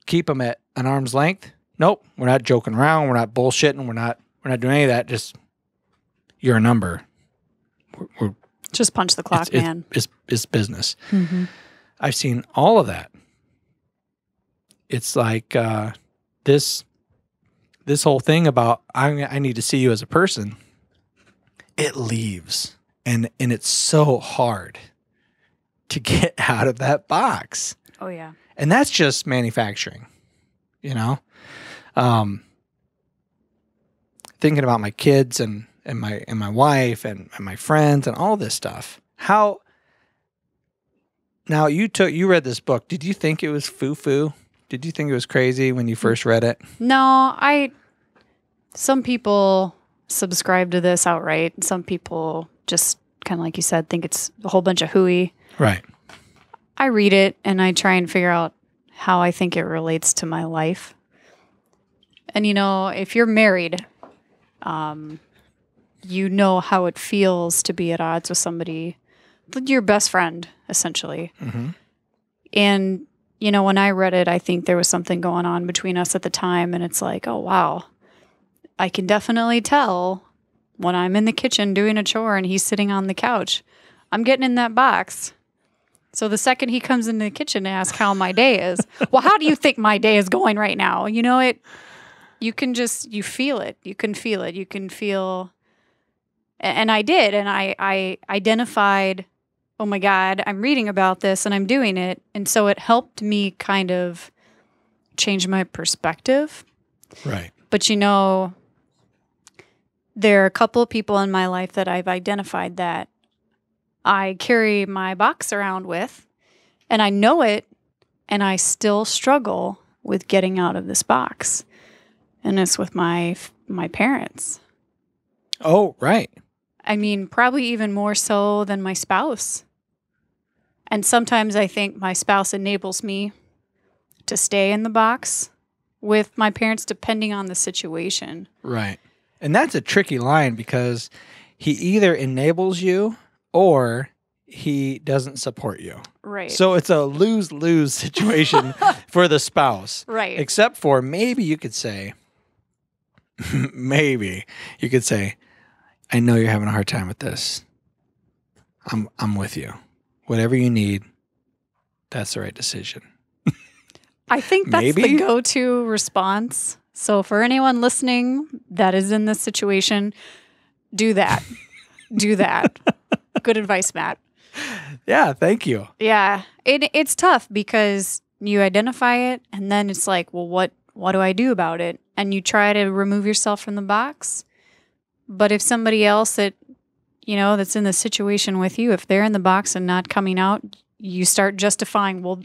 keep them at an arm's length? Nope, we're not joking around. We're not bullshitting. We're not we're not doing any of that. Just you're a number. We're, we're Just punch the clock, it's, it's- man. It's, it's business. hmm I've seen all of that. It's like uh, this this whole thing about I, I need to see you as a person. It leaves, and and it's so hard to get out of that box, Oh yeah. and that's just manufacturing, you know. Um, thinking about my kids and and my and my wife and, and my friends and all this stuff. How now you took you read this book. Did you think it was foo foo? Did you think it was crazy when you first read it? No, I. Some people subscribe to this outright. Some people just kind of like you said think it's a whole bunch of hooey. Right. I read it and I try and figure out how I think it relates to my life. And you know, if you're married, um, you know how it feels to be at odds with somebody, like your best friend, essentially. Mm-hmm. And, you know, when I read it, I think there was something going on between us at the time. And it's like, oh, wow. I can definitely tell when I'm in the kitchen doing a chore and he's sitting on the couch. I'm getting in that box. So the second he comes into the kitchen to ask how my day is, well, how do you think my day is going right now? You know, it, you can just, you feel it. You can feel it. You can feel, and I did. And I, I identified oh my God, I'm reading about this and I'm doing it. And so it helped me kind of change my perspective. Right. But you know, there are a couple of people in my life that I've identified that I carry my box around with, and I know it, and I still struggle with getting out of this box. And it's with my my parents. Oh, right. I mean, probably even more so than my spouse. And sometimes I think my spouse enables me to stay in the box with my parents, depending on the situation. Right. And that's a tricky line because he either enables you or he doesn't support you. Right. So it's a lose lose situation for the spouse. right. Except for maybe you could say, maybe you could say, I know you're having a hard time with this. I'm I'm with you. Whatever you need, that's the right decision. I think that's Maybe? the go to response. So, for anyone listening that is in this situation, do that. do that. Good advice, Matt. Yeah, thank you. Yeah, it it's tough because you identify it, and then it's like, well, what what do I do about it? And you try to remove yourself from the box. But if somebody else that you know that's in the situation with you, if they're in the box and not coming out, you start justifying, well,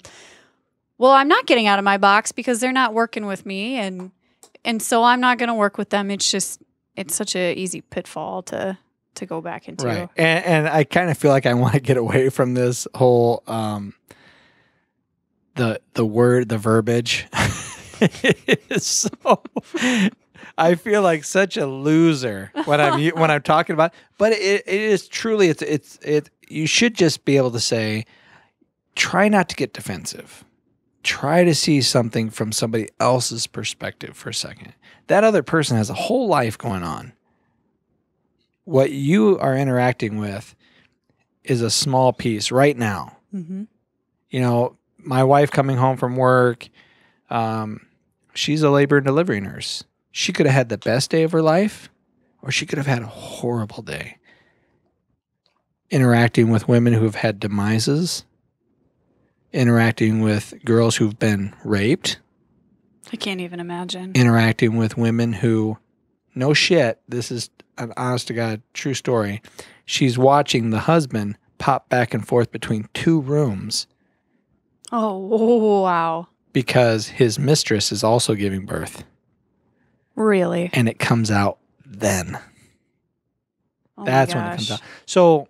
well, I'm not getting out of my box because they're not working with me, and and so I'm not going to work with them. It's just it's such a easy pitfall to to go back into. Right. And and I kind of feel like I want to get away from this whole um the the word the verbiage. So I feel like such a loser when I'm when I'm talking about but it, it is truly it's it's it you should just be able to say try not to get defensive. Try to see something from somebody else's perspective for a second. That other person has a whole life going on what you are interacting with is a small piece right now. Mm-hmm. You know, my wife coming home from work, um, she's a labor and delivery nurse. She could have had the best day of her life, or she could have had a horrible day. Interacting with women who have had demises, interacting with girls who've been raped, I can't even imagine. interacting with women who, no shit, this is an honest to God true story. She's watching the husband pop back and forth between two rooms Oh wow! because his mistress is also giving birth Really? and it comes out then. Oh That's when it comes out. So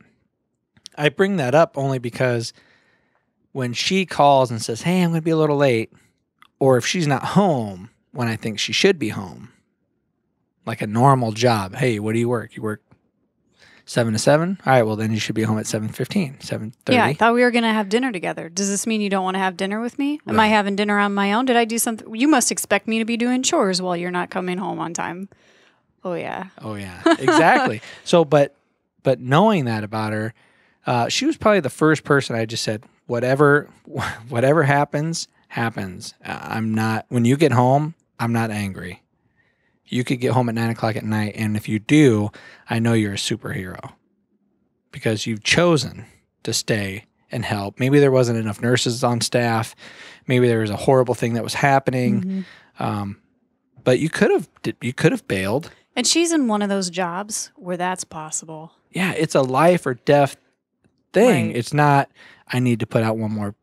I bring that up only because when she calls and says, Hey, I'm going to be a little late, or if she's not home when I think she should be home, like a normal job. Hey, what do you work? You work seven to seven? All right, well then you should be home at seven fifteen, seven thirty. Yeah, I thought we were gonna have dinner together. Does this mean you don't want to have dinner with me? Am I having dinner on my own? Did I do something? You must expect me to be doing chores while you're not coming home on time. Oh yeah. Oh yeah, exactly. so, but but knowing that about her, uh, she was probably the first person I just said, whatever, whatever happens, happens. Uh, I'm not. When you get home, I'm not angry. You could get home at nine o'clock at night, and if you do, I know you're a superhero because you've chosen to stay and help. Maybe there wasn't enough nurses on staff. Maybe there was a horrible thing that was happening. Mhm. Um, but you could have you could have bailed. And she's in one of those jobs where that's possible. yeah, it's a life or death thing. Right. It's not I need to put out one more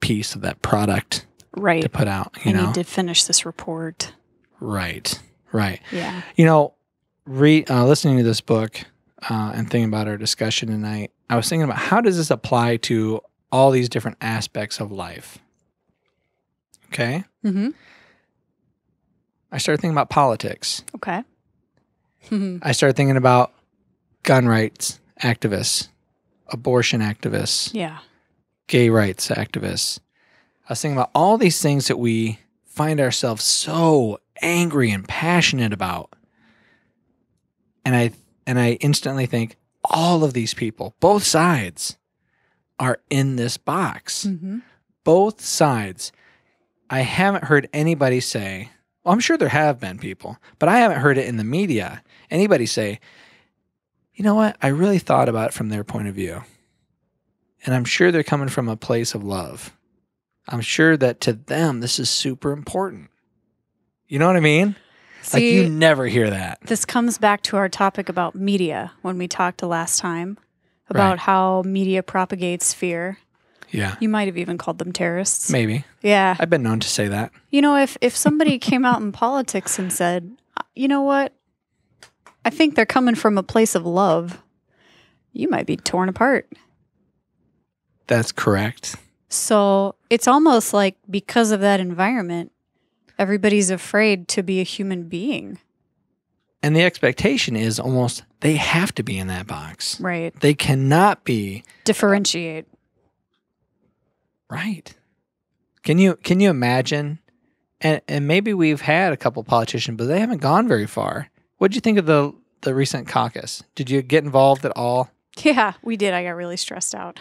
piece of that product Right. to put out, you I know. need to finish this report. right. Right. Yeah. You know, re uh, listening to this book uh, and thinking about our discussion tonight, I was thinking about how does this apply to all these different aspects of life? Okay? Mm-hmm. I started thinking about politics. Okay. I started thinking about gun rights activists, abortion activists, yeah. gay rights activists. I was thinking about all these things that we find ourselves so angry and passionate about. And I and I instantly think all of these people, both sides, are in this box. hmm Both sides. I haven't heard anybody say, well, I'm sure there have been people, but I haven't heard it in the media. Anybody say, you know what? I really thought about it from their point of view. And I'm sure they're coming from a place of love. I'm sure that to them, this is super important. You know what I mean? like you never hear that. this comes back to our topic about media when we talked the last time about Right. how media propagates fear. Yeah. You might have even called them terrorists. Maybe. Yeah. I've been known to say that. You know, if if somebody came out in politics and said, "Uh, "You know what? I think they're coming from a place of love," you might be torn apart. That's correct. So it's almost like because of that environment, everybody's afraid to be a human being. And the expectation is almost they have to be in that box. Right. They cannot be Differentiate. Right. Can you can you imagine? And and maybe we've had a couple politicians, but they haven't gone very far. What did you think of the the recent caucus? Did you get involved at all? Yeah, we did. I got really stressed out.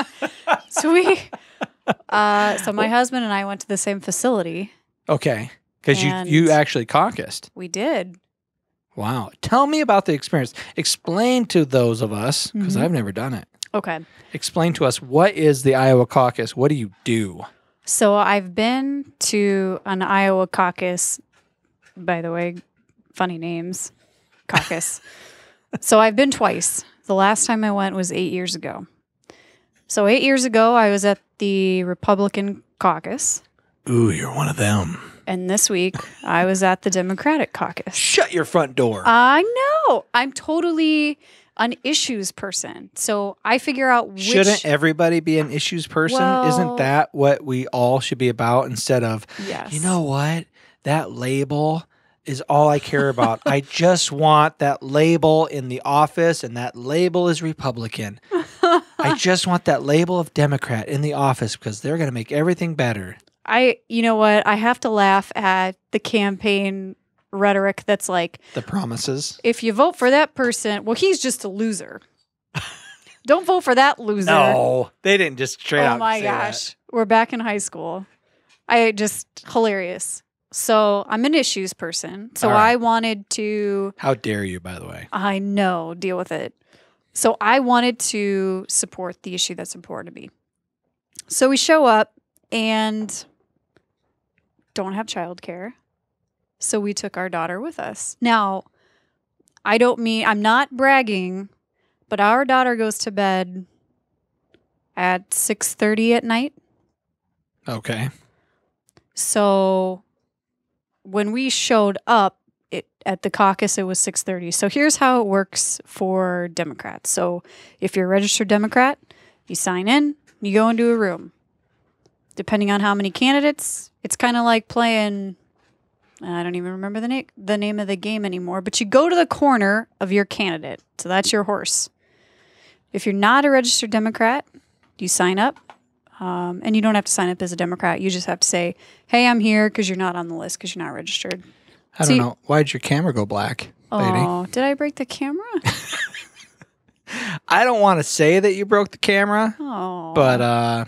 so we uh so my husband and I went to the same facility. Okay, because you you actually caucused. We did. Wow. Tell me about the experience. Explain to those of us because Mhm. I've never done it. Okay. Explain to us what is the Iowa caucus? What do you do? So I've been to an Iowa caucus. By the way, funny names. Caucus. so I've been twice. The last time I went was 8 years ago. So 8 years ago I was at the Republican caucus, Ooh, you're one of them. and this week I was at the Democratic caucus. Shut your front door. I know. I'm totally an issues person. So I figure out which Shouldn't everybody be an issues person? Well- Isn't that what we all should be about instead of Yes. You know what? That label is all I care about. I just want that label in the office, and that label is Republican. I just want that label of Democrat in the office because they're going to make everything better. I you know what? I have to laugh at the campaign rhetoric that's like The promises. if you vote for that person, well he's just a loser. Don't vote for that loser. No, they didn't just straight oh out my say gosh. We're back in high school. I just hilarious. So, I'm an issues person. So, right. I wanted to. How dare you, by the way? I know, deal with it. So I wanted to support the issue that's important to me. So we show up and don't have childcare. So we took our daughter with us. Now, I don't mean I'm not bragging, but our daughter goes to bed at 6:30 at night. Okay. So when we showed up it, at the caucus, it was 6:30. So here's how it works for Democrats. So if you're a registered Democrat, you sign in, you go into a room. Depending on how many candidates, it's kind of like playing. I don't even remember the name the name of the game anymore. But you go to the corner of your candidate. So that's your horse. If you're not a registered Democrat, you sign up, um, and you don't have to sign up as a Democrat. You just have to say, "Hey, I'm here," because you're not on the list because you're not registered. I See- don't know. Why'd your camera go black, lady? Oh, did I break the camera? I don't want to say that you broke the camera, Oh, but uh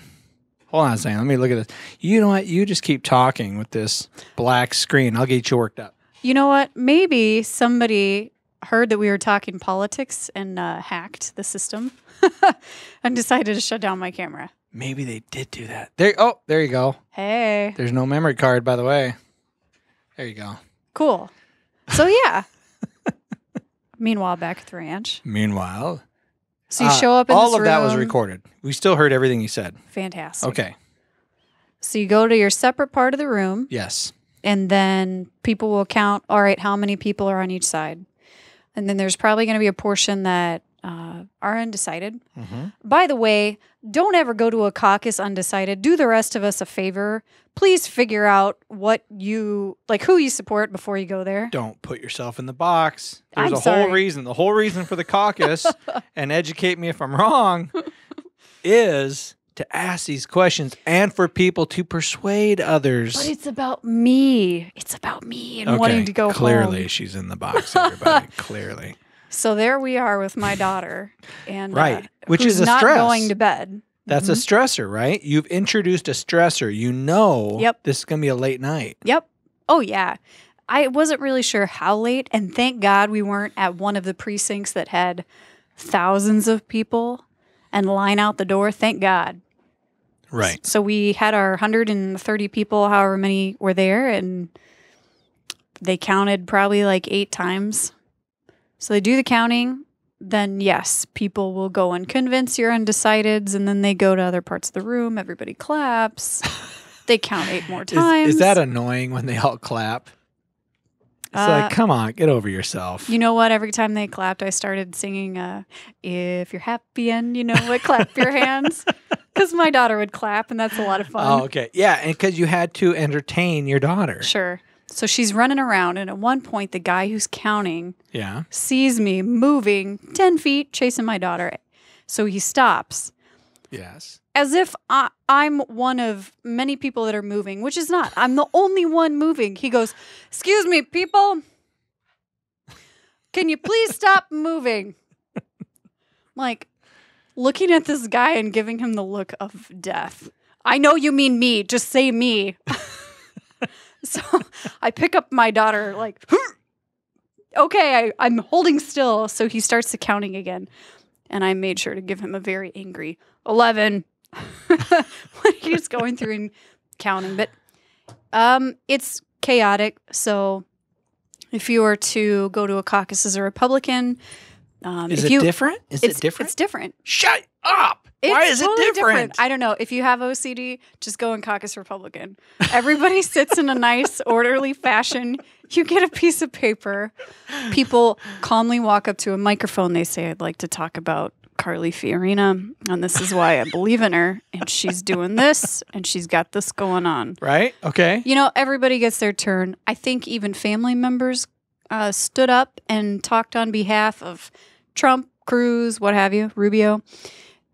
hold on a second. Let me look at this. You know what? You just keep talking with this black screen. I'll get you worked up. you know what? Maybe somebody heard that we were talking politics and uh, hacked the system and decided to shut down my camera. Maybe they did do that. There oh, there you go. Hey, There's no memory card, by the way. There you go. cool. So yeah. Meanwhile, back at the ranch, Meanwhile, so you uh, show up in all of that was recorded. We still heard everything you said. Fantastic. Okay. So you go to your separate part of the room, Yes. and then people will count. All right, how many people are on each side? And then there's probably going to be a portion that uh, uh, are undecided. Mm-hmm. By the way, don't ever go to a caucus undecided. Do the rest of us a favor. Please figure out what you like, who you support before you go there. Don't put yourself in the box. There's I'm a whole reason. The whole reason for the caucus, and educate me if I'm wrong, is to ask these questions and for people to persuade others. But it's about me. It's about me and wanting to go clearly home. she's in the box. Everybody, clearly, So there we are with my daughter, and Right, uh, which who's is a not stress. going to bed. that's a stressor, right? You've introduced a stressor. You know, Yep. this is gonna be a late night. Yep. Oh yeah. I wasn't really sure how late, and thank God we weren't at one of the precincts that had thousands of people and line out the door. Thank God. Right. So we had our 130 people, however many were there, and they counted probably like eight times. So they do the counting. Then, yes, people will go and convince your undecideds, and then they go to other parts of the room. Everybody claps. they count eight more times. is that annoying when they all clap? It's Uh, like, come on, get over yourself. You know what? Every time they clapped, I started singing, uh, If you're happy and you know What, clap your hands. Because my daughter would clap, and that's a lot of fun. oh, okay. Yeah, and because you had to entertain your daughter. Sure. So she's running around, and at one point, the guy who's counting Yeah. sees me moving 10 feet, chasing my daughter. So he stops, Yes. as if I, I'm one of many people that are moving, which is not. I'm the only one moving. He goes, Excuse me, people. Can you please stop moving? Like, looking at this guy and giving him the look of death. I know you mean me. Just say me. so I pick up my daughter, like, okay, I, I'm holding still. So he starts the counting again. And I made sure to give him a very angry 11 when he's going through and counting. But um, it's chaotic. So if you were to go to a caucus as a Republican, um, Is it you, different? Is it different? It's different. Shut up. Why is totally it different? I don't know. If you have OCD, just go and caucus Republican. Everybody sits in a nice, orderly fashion. You get a piece of paper. People calmly walk up to a microphone. They say, I'd like to talk about Carly Fiorina, and this is why I believe in her. And she's doing this, and she's got this going on. right? Okay. You know, everybody gets their turn. I think even family members uh, stood up and talked on behalf of Trump, Cruz, what have you, Rubio.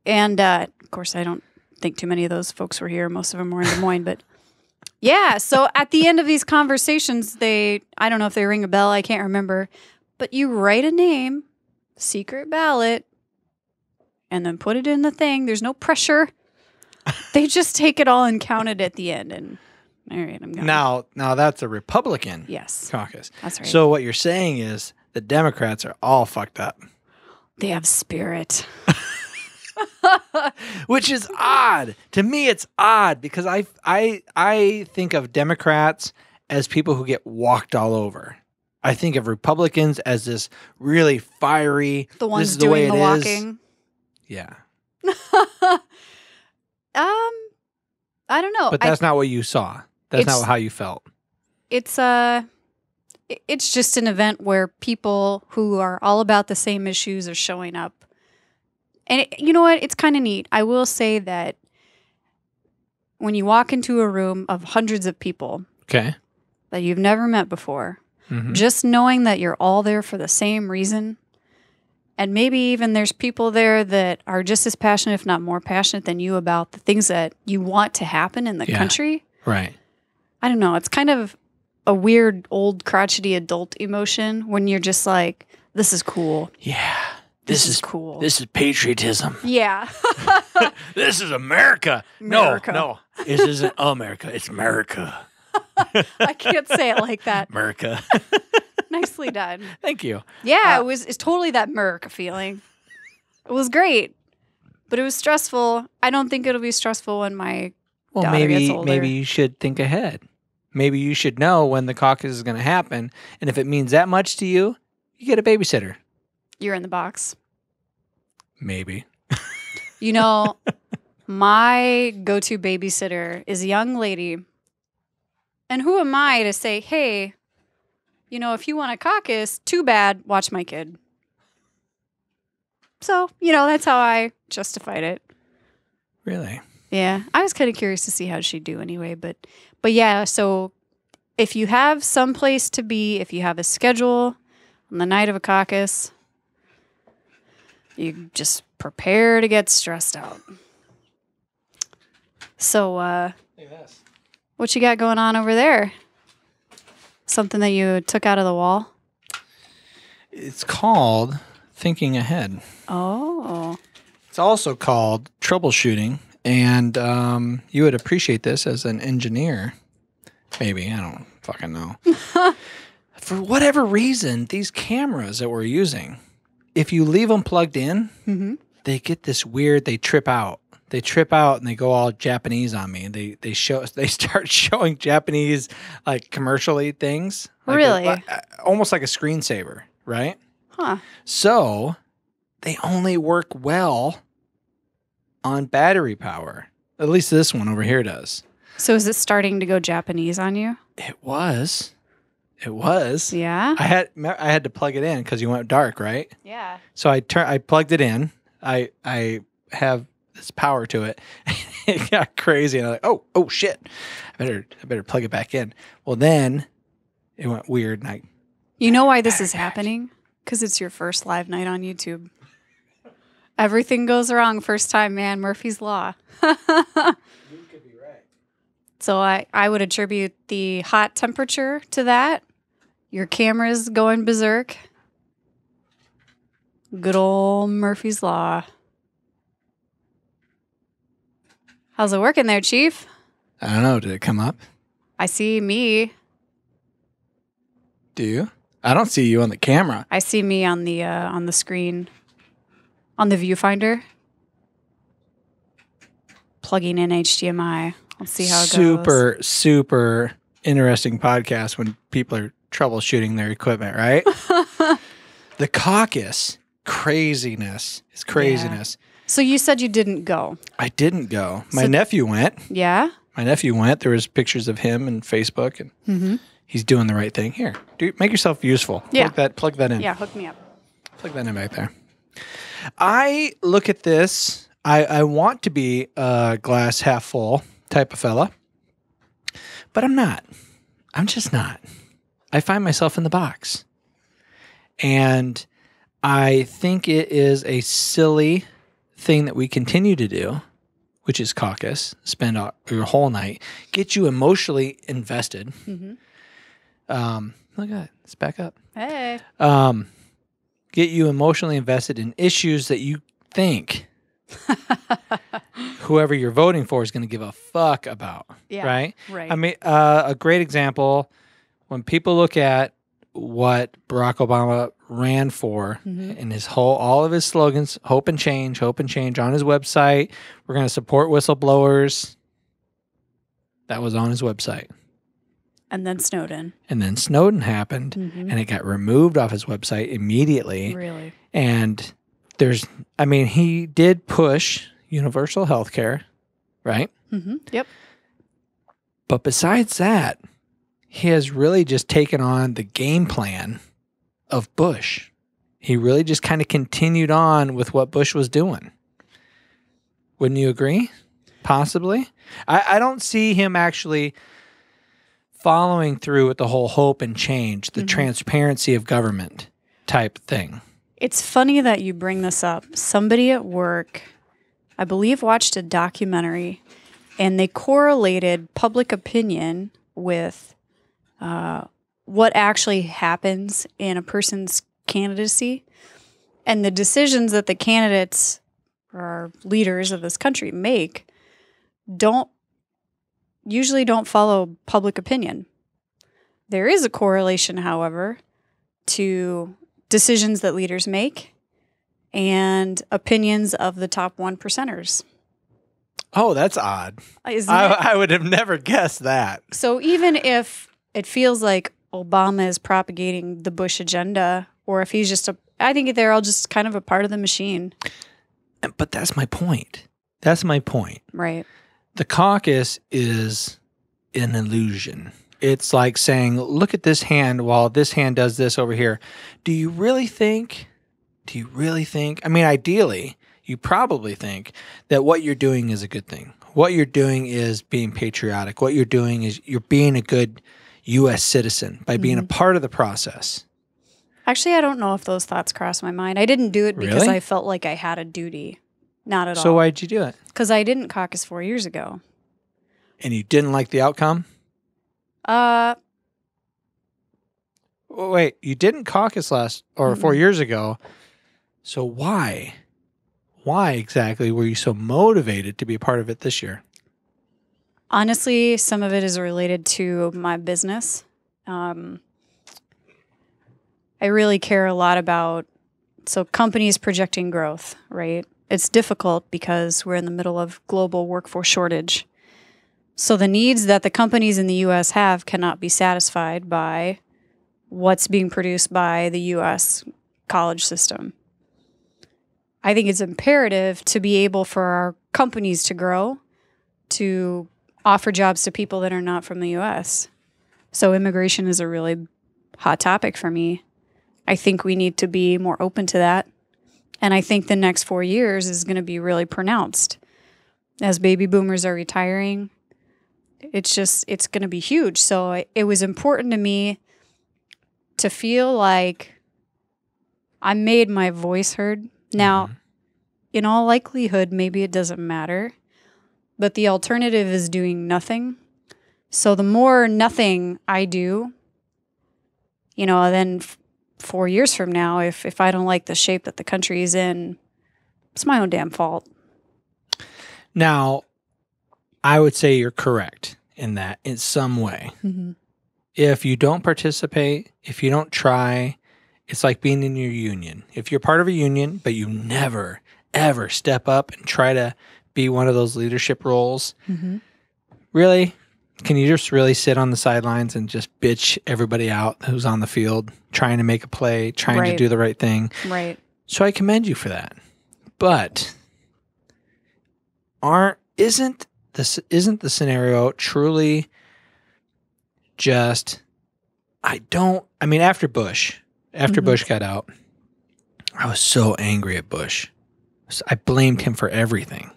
And uh, of course, I don't think too many of those folks were here. Most of them were in Des Moines. But yeah, so at the end of these conversations, they, I don't know if they ring a bell, I can't remember, but you write a name, secret ballot, and then put it in the thing. There's no pressure. they just take it all and count it at the end. And all right, I'm going. Now, now that's a Republican Yes, caucus. that's right. So what you're saying is the Democrats are all fucked up, they have spirit. which is odd to me. It's odd because I I I think of Democrats as people who get walked all over. I think of Republicans as this really fiery. The ones this is the way doing the it is. walking. Yeah, um, I don't know. but I- that's not what you saw. That's not how you felt. it's uh it's just an event where people who are all about the same issues are showing up. And it, you know what? It's kind of neat. I will say that when you walk into a room of hundreds of people Okay. that you've never met before, Mhm. just knowing that you're all there for the same reason and maybe even there's people there that are just as passionate if not more passionate than you about the things that you want to happen in the Yeah. country Right. i don't know it's kind of a weird old crotchety adult emotion when you're just like this is cool Yeah. This, is, cool This is patriotism. yeah This is America. America. No, no. This isn't America. It's America. i can't say it like that America. nicely done Thank you. yeah Uh, it was it's totally that America feeling it was great but it was stressful i don't think it'll be stressful when my Well, maybe maybe you should think ahead. Maybe you should know when the caucus is going to happen, and if it means that much to you, you get a babysitter. You're in the box Maybe. You know, my go to babysitter is a young lady. And who am I to say, hey, you know, if you want a caucus, too bad, watch my kid. So, you know, that's how I justified it. Really? Yeah. I was kind of curious to see how she'd do anyway, but but yeah, so if you have some place to be, if you have a schedule on the night of a caucus, you just prepare to get stressed out. So, uh, Look at this. what you got going on over there? Something that you took out of the wall? It's called thinking ahead. Oh, It's also called troubleshooting, and um, you would appreciate this as an engineer. Maybe I don't fucking know. For whatever reason, these cameras that we're using, if you leave them plugged in, hmm they get this weird. They trip out. They trip out and they go all Japanese on me. They they show they start showing Japanese like commercially things. Like Really? uh, almost like a screensaver, right? huh? So they only work well on battery power. At least this one over here does. So is it starting to go Japanese on you? It was. It was. Yeah. I had I had to plug it in because you went dark, right? Yeah. So I turn I plugged it in. I I have this power to it. it got crazy and I'm like, oh, oh shit. I better I better plug it back in. Well then it went weird and I You know why this is happening? Because it's your first live night on YouTube. Everything goes wrong first time, man. Murphy's Law. So I, I would attribute the hot temperature to that. Your camera's going berserk. Good old Murphy's Law. How's it working there, Chief? I don't know, did it come up? I see me. Do you? I don't see you on the camera. I see me on the uh, on the screen, on the viewfinder. Plugging in HDMI. Let's see how it goes. super super interesting podcast when people are troubleshooting their equipment right? The caucus craziness. Is craziness. So you said you didn't go. i didn't go. My So- nephew went. Yeah. my nephew went. There was pictures of him and facebook and Mm-hmm. he's doing the right thing. Here do make yourself useful. Yeah. plug that plug that in. Yeah. Hook me up. plug that in back there. I look at this. I i want to be a glass half full type of fella but i'm not. I'm just not i find myself in the box and i think it is a silly thing that we continue to do which is caucus spend your whole night get you emotionally invested Mm-hmm. um look at it it's back up Hey. um, get you emotionally invested in issues that you think whoever you're voting for is going to give a fuck about. Yeah. Right? Right. I mean, uh, a great example when people look at what Barack Obama ran for Mhm. and his whole, all of his slogans, hope and change, hope and change on his website. We're going to support whistleblowers. That was on his website. and then Snowden. And then Snowden happened Mhm. and it got removed off his website immediately. Really. And there's, I mean, he did push universal health care, right? Mm-hmm. Yep. But besides that, he has really just taken on the game plan of Bush. He really just kind of continued on with what Bush was doing. Wouldn't you agree? Possibly. I, I don't see him actually following through with the whole hope and change, the Mhm. transparency of government type thing. It's funny that you bring this up. Somebody at work, I believe, watched a documentary and they correlated public opinion with uh, what actually happens in a person's candidacy and the decisions that the candidates or leaders of this country make don't usually don't follow public opinion. There is a correlation, however, to decisions that leaders make and opinions of the top one percenters. Oh, that's odd. I? I would have never guessed that. So even if it feels like Obama is propagating the Bush agenda, or if he's just a, I think they're all just kind of a part of the machine, But that's my point. That's my point. right? The caucus is an illusion. It's like saying, look at this hand while this hand does this over here. Do you really think do you really think? I mean, ideally, you probably think that what you're doing is a good thing. What you're doing is being patriotic. What you're doing is you're being a good U.S. citizen by being a part of the process. Actually, I don't know if those thoughts crossed my mind. I didn't do it because Really? I felt like I had a duty. Not at So all. So why'd you do it? Because I didn't caucus four years ago. And you didn't like the outcome? Uh, Wait, you didn't caucus last or 4 Mm-mm. years ago. So why? Why exactly were you so motivated to be a part of it this year? Honestly, some of it is related to my business. Um, I really care a lot about so companies projecting growth, right? It's difficult because we're in the middle of global workforce shortage. So the needs that the companies in the US have cannot be satisfied by what's being produced by the US college system. I think it's imperative to be able for our companies to grow, to offer jobs to people that are not from the US. So immigration is a really hot topic for me. I think we need to be more open to that. And I think the next four years is going to be really pronounced. As baby boomers are retiring, it's just, it's going to be huge. So it- it was important to me to feel like I made my voice heard. Now, mm-hmm. in all likelihood, maybe it doesn't matter, but the alternative is doing nothing. So the more nothing I do, you know, then f- four years from now, if if I don't like the shape that the country is in, it's my own damn fault. Now, I would say you're correct in that in some way. Mm-hmm. If you don't participate, if you don't try, it's like being in your union. If you're part of a union, but you never, ever step up and try to be one of those leadership roles, Mm-hmm. really, can you just really sit on the sidelines and just bitch everybody out who's on the field, trying to make a play, trying to do the right thing? Right. So I commend you for that. But aren't isn't this isn't the scenario truly just I don't I mean after Bush, after Mhm. Bush got out, I was so angry at Bush. I blamed him for everything.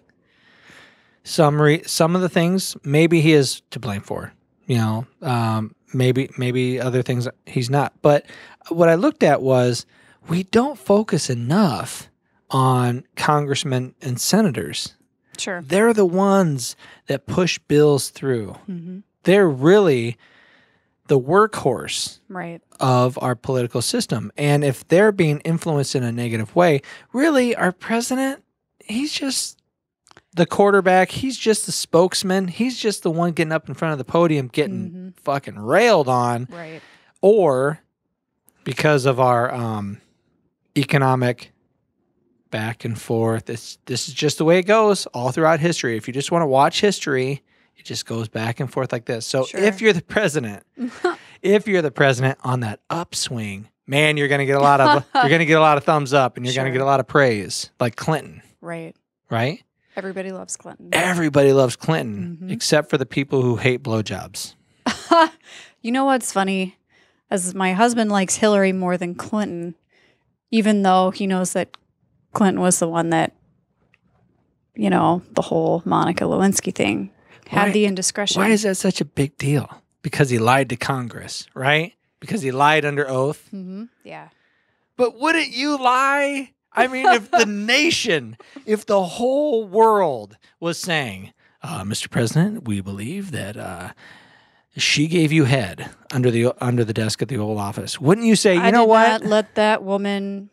Some re- some of the things maybe he is to blame for, you know. Um, maybe maybe other things he's not. But what I looked at was we don't focus enough on congressmen and senators. Sure. They're the ones that push bills through. Mm-hmm. They're really the workhorse Right. of our political system. And if they're being influenced in a negative way, really, our president, he's just the quarterback. He's just the spokesman. He's just the one getting up in front of the podium, getting Mhm. fucking railed on, Right. or because of our um, economic back and forth. This this is just the way it goes all throughout history. If you just want to watch history, it just goes back and forth like this. So Sure. if you're the president, if you're the president on that upswing, man, you're gonna get a lot of you're gonna get a lot of thumbs up and you're gonna get a lot of praise, like Clinton, right. right? Everybody loves Clinton. Everybody loves Clinton Mhm. except for the people who hate blowjobs. you know what's funny? As my husband likes Hillary more than Clinton, even though he knows that Clinton was the one that, you know, the whole Monica Lewinsky thing had Why- the indiscretion. Why is that such a big deal? Because he lied to Congress, right? Because he lied under oath. hmm Yeah. But wouldn't you lie? I mean, if the nation, if the whole world was saying, uh, "Mr. President, we believe that uh, she gave you head under the under the desk at the Oval Office," wouldn't you say, "You know what?" I know did what? Not let that woman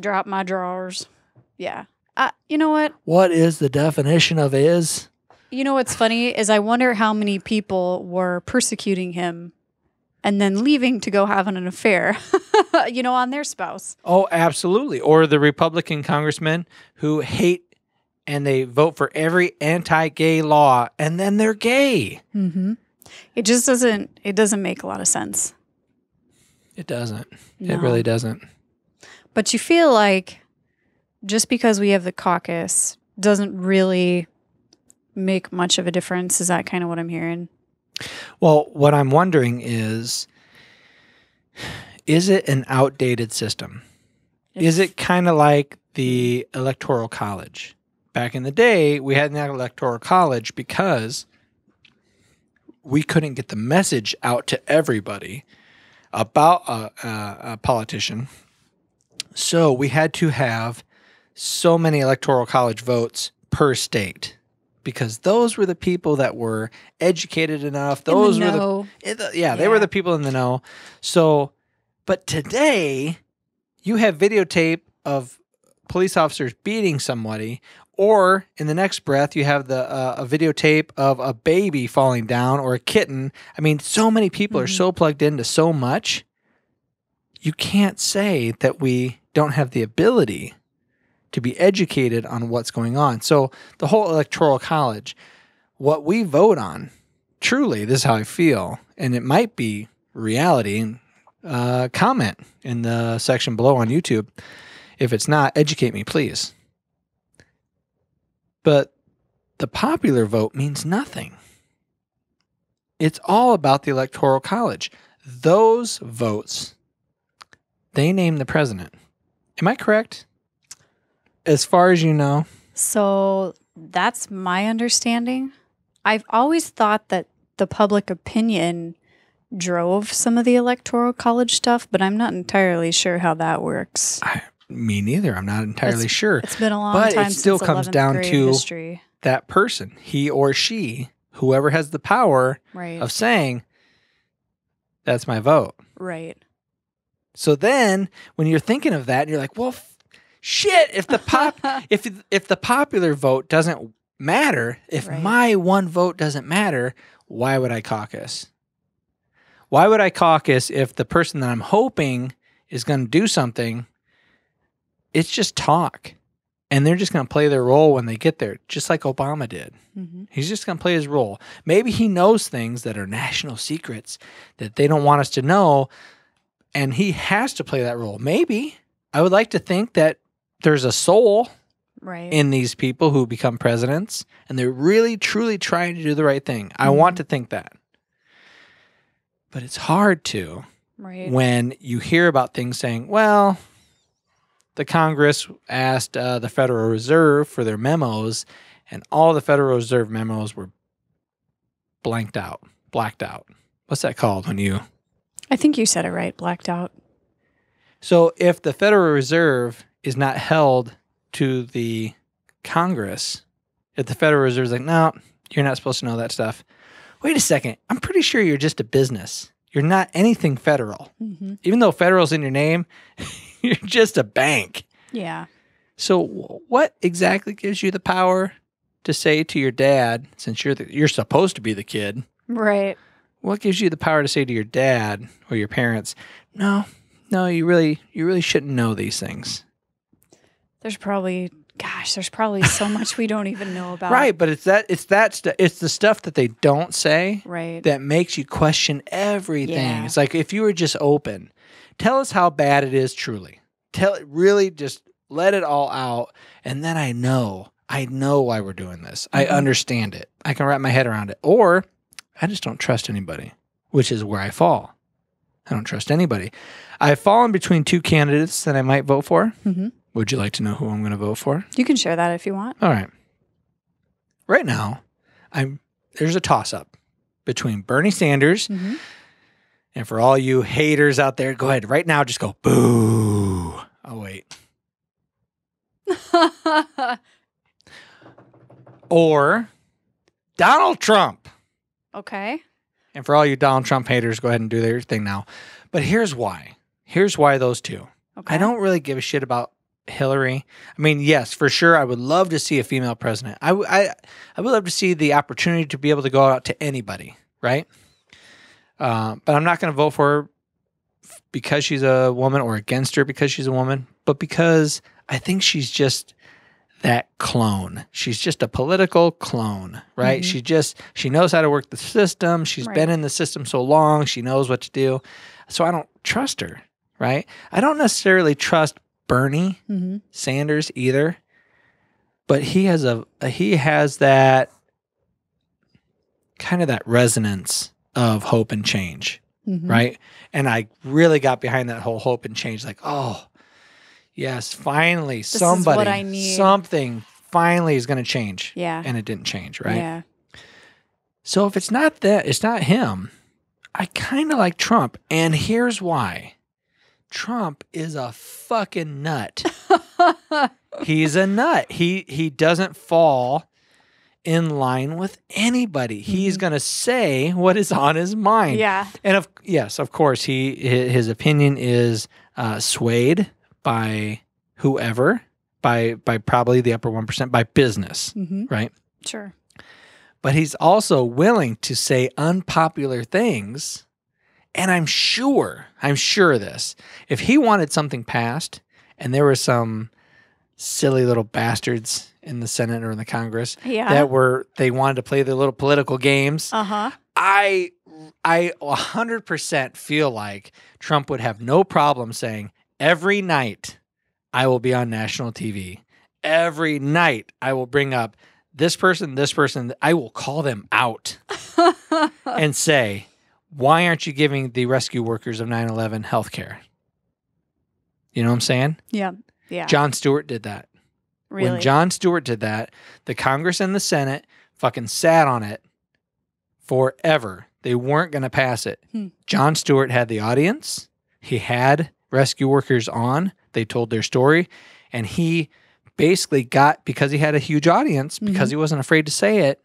drop my drawers. Yeah. Uh, you know what? what is the definition of is?" You know what's funny is I wonder how many people were persecuting him and then leaving to go have an affair, you know, on their spouse. Oh, absolutely. Or the Republican congressmen who hate and they vote for every anti-gay law, and then they're gay. Mm-hmm. It just doesn't. It doesn't make a lot of sense. It doesn't. No. It really doesn't. But you feel like just because we have the caucus doesn't really make much of a difference. Is that kind of what I'm hearing? Well, what I'm wondering is is it an outdated system? Is it kind of like the electoral college? Back in the day, we had an electoral college because we couldn't get the message out to everybody about a, a, a politician. So we had to have so many electoral college votes per state because those were the people that were educated enough. Those the were the know. it- the- yeah, they were the people in the know. So, but today you have videotape of police officers beating somebody, or in the next breath you have the uh, a videotape of a baby falling down or a kitten. I mean, so many people are Mhm. so plugged into so much. You can't say that we don't have the ability to be educated on what's going on. So the whole electoral college, what we vote on, truly, this is how I feel, and it might be reality. Uh, comment in the section below on YouTube. If it's not, educate me, please. But the popular vote means nothing. It's all about the electoral college. Those votes, they name the president. Am I correct? As far as you know, So that's my understanding. I've always thought that the public opinion drove some of the electoral college stuff, but I'm not entirely sure how that works. I, me neither. I'm not entirely sure. It's been a long But it time still since comes down to- history. That person, he or she, whoever has the power Right. of saying, that's my vote. right. So then when you're thinking of that, you're like, well, shit, if the pop if if the popular vote doesn't matter, if Right. my one vote doesn't matter, why would I caucus? Why would I caucus if the person that I'm hoping is going to do something it's just talk. And they're just going to play their role when they get there, just like Obama did. hmm He's just going to play his role. Maybe he knows things that are national secrets that they don't want us to know, and he has to play that role. Maybe. I would like to think that there's a soul Right. in these people who become presidents, and they're really, truly trying to do the right thing. I want to think that. But it's hard to right. when you hear about things saying, well, the Congress asked uh, the Federal Reserve for their memos, and all the Federal Reserve memos were blanked out, blacked out. What's that called when you? I think you said it right. Blacked out. So if the Federal Reserve is not held to the Congress, if the Federal Reserve is like, no, you're not supposed to know that stuff. Wait a second. I'm pretty sure you're just a business. You're not anything federal. hmm Even though federal's in your name, you're just a bank. Yeah. So, what exactly gives you the power to say to your dad, since you're the, you're supposed to be the kid, Right. what gives you the power to say to your dad or your parents, no, no, you really, you really shouldn't know these things, There's probably, gosh, there's probably so much we don't even know about. right? But it's that, it's that, stu- it's the stuff that they don't say Right. that makes you question everything. Yeah. It's like if you were just open, tell us how bad it is truly. Tell it really just let it all out and then I know. I know why we're doing this. I Mhm. understand it. I can wrap my head around it. Or I just don't trust anybody, which is where I fall. I don't trust anybody. I've fallen between two candidates that I might vote for. hmm Would you like to know who I'm going to vote for? You can share that if you want. All right. Right now, I'm there's a toss up between Bernie Sanders hmm and for all you haters out there, go ahead right now, just go boo. Oh, wait. Or Donald Trump. okay. And for all you Donald Trump haters, go ahead and do their thing now. But here's why. Here's why those two. Okay. I don't really give a shit about Hillary. I mean, yes, for sure, I would love to see a female president. I, w- I, I would love to see the opportunity to be able to go out to anybody, right? Uh, but I'm not going to vote for her because she's a woman or against her because she's a woman, but because I think she's just that clone. She's just a political clone, right? Mhm. She just she knows how to work the system. She's Right. been in the system so long, she knows what to do. So I don't trust her, right? I don't necessarily trust Bernie hmm Sanders either, but he has a he has that kind of that resonance of hope and change hmm right? And I really got behind that whole hope and change. Like, oh, Yes, finally, is somebody, what I need. something finally is going to change. Yeah. And it didn't change, right? Yeah. So if it's not that, it's not him. I kind of like Trump, and here's why. Trump is a fucking nut. He's a nut. He he doesn't fall in line with anybody. He's Mhm. going to say what is on his mind. yeah. And of yes, of course, he his opinion is uh, swayed by whoever, by by probably the upper one percent, by business, hmm right? Sure. But he's also willing to say unpopular things. And I'm sure, I'm sure of this. If he wanted something passed, and there were some silly little bastards in the Senate or in the Congress Yeah. that were they wanted to play their little political games. uh huh. I I 100% feel like Trump would have no problem saying every night I will be on national TV. Every night I will bring up this person, this person. I will call them out and say, why aren't you giving the rescue workers of 9 11 health care? You know what I'm saying? yeah. Yeah. Jon Stewart did that. really. When Jon Stewart did that, the Congress and the Senate fucking sat on it forever. They weren't going to pass it. Hmm. Jon Stewart had the audience. He had rescue workers on. They told their story. And he basically got, because he had a huge audience, because he wasn't afraid to say it,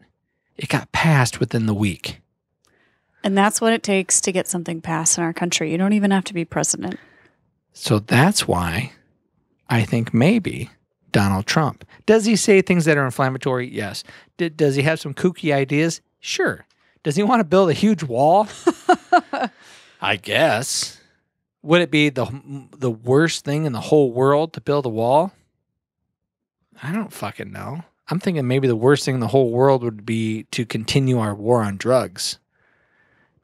it got passed within the week. And that's what it takes to get something passed in our country. You don't even have to be president. So that's why I think maybe Donald Trump. Does he say things that are inflammatory? Yes. D- does he have some kooky ideas? Sure. Does he want to build a huge wall? I guess. Would it be the the worst thing in the whole world to build a wall? I don't fucking know. I'm thinking maybe the worst thing in the whole world would be to continue our war on drugs.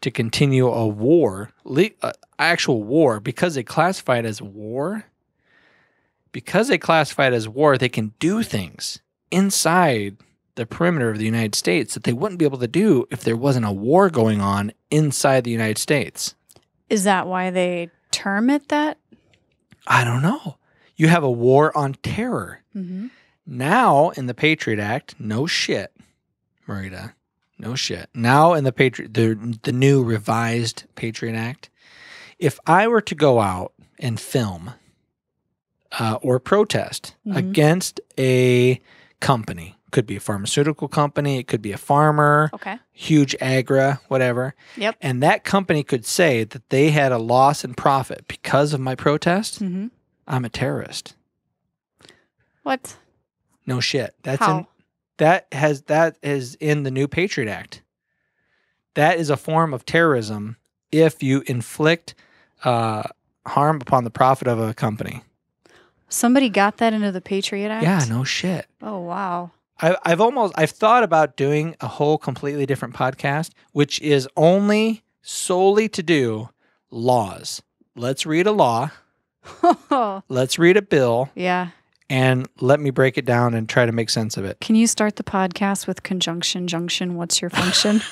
To continue a war, le- uh, actual war, because they classify it as war. Because they classify it as war, they can do things inside the perimeter of the United States that they wouldn't be able to do if there wasn't a war going on inside the United States. Is that why they term it that? I don't know. You have a war on terror. Mm-hmm. Now in the Patriot Act, no shit, Marieda, no shit. Now in the Patriot, the the new revised Patriot Act, if I were to go out and film uh, or protest Mhm. against a company, could be a pharmaceutical company, it could be a farmer, Okay. huge agra, whatever, Yep. and that company could say that they had a loss in profit because of my protest, Mm-hmm. I'm a terrorist. What? No shit. That's How? in that has that is in the new Patriot Act. That is a form of terrorism if you inflict uh, harm upon the profit of a company. Somebody got that into the Patriot Act? Yeah, no shit. Oh, wow. I, I've almost I've thought about doing a whole completely different podcast, which is only solely to do laws. Let's read a law. Let's read a bill, yeah. And let me break it down and try to make sense of it. Can you start the podcast with conjunction junction? What's your function?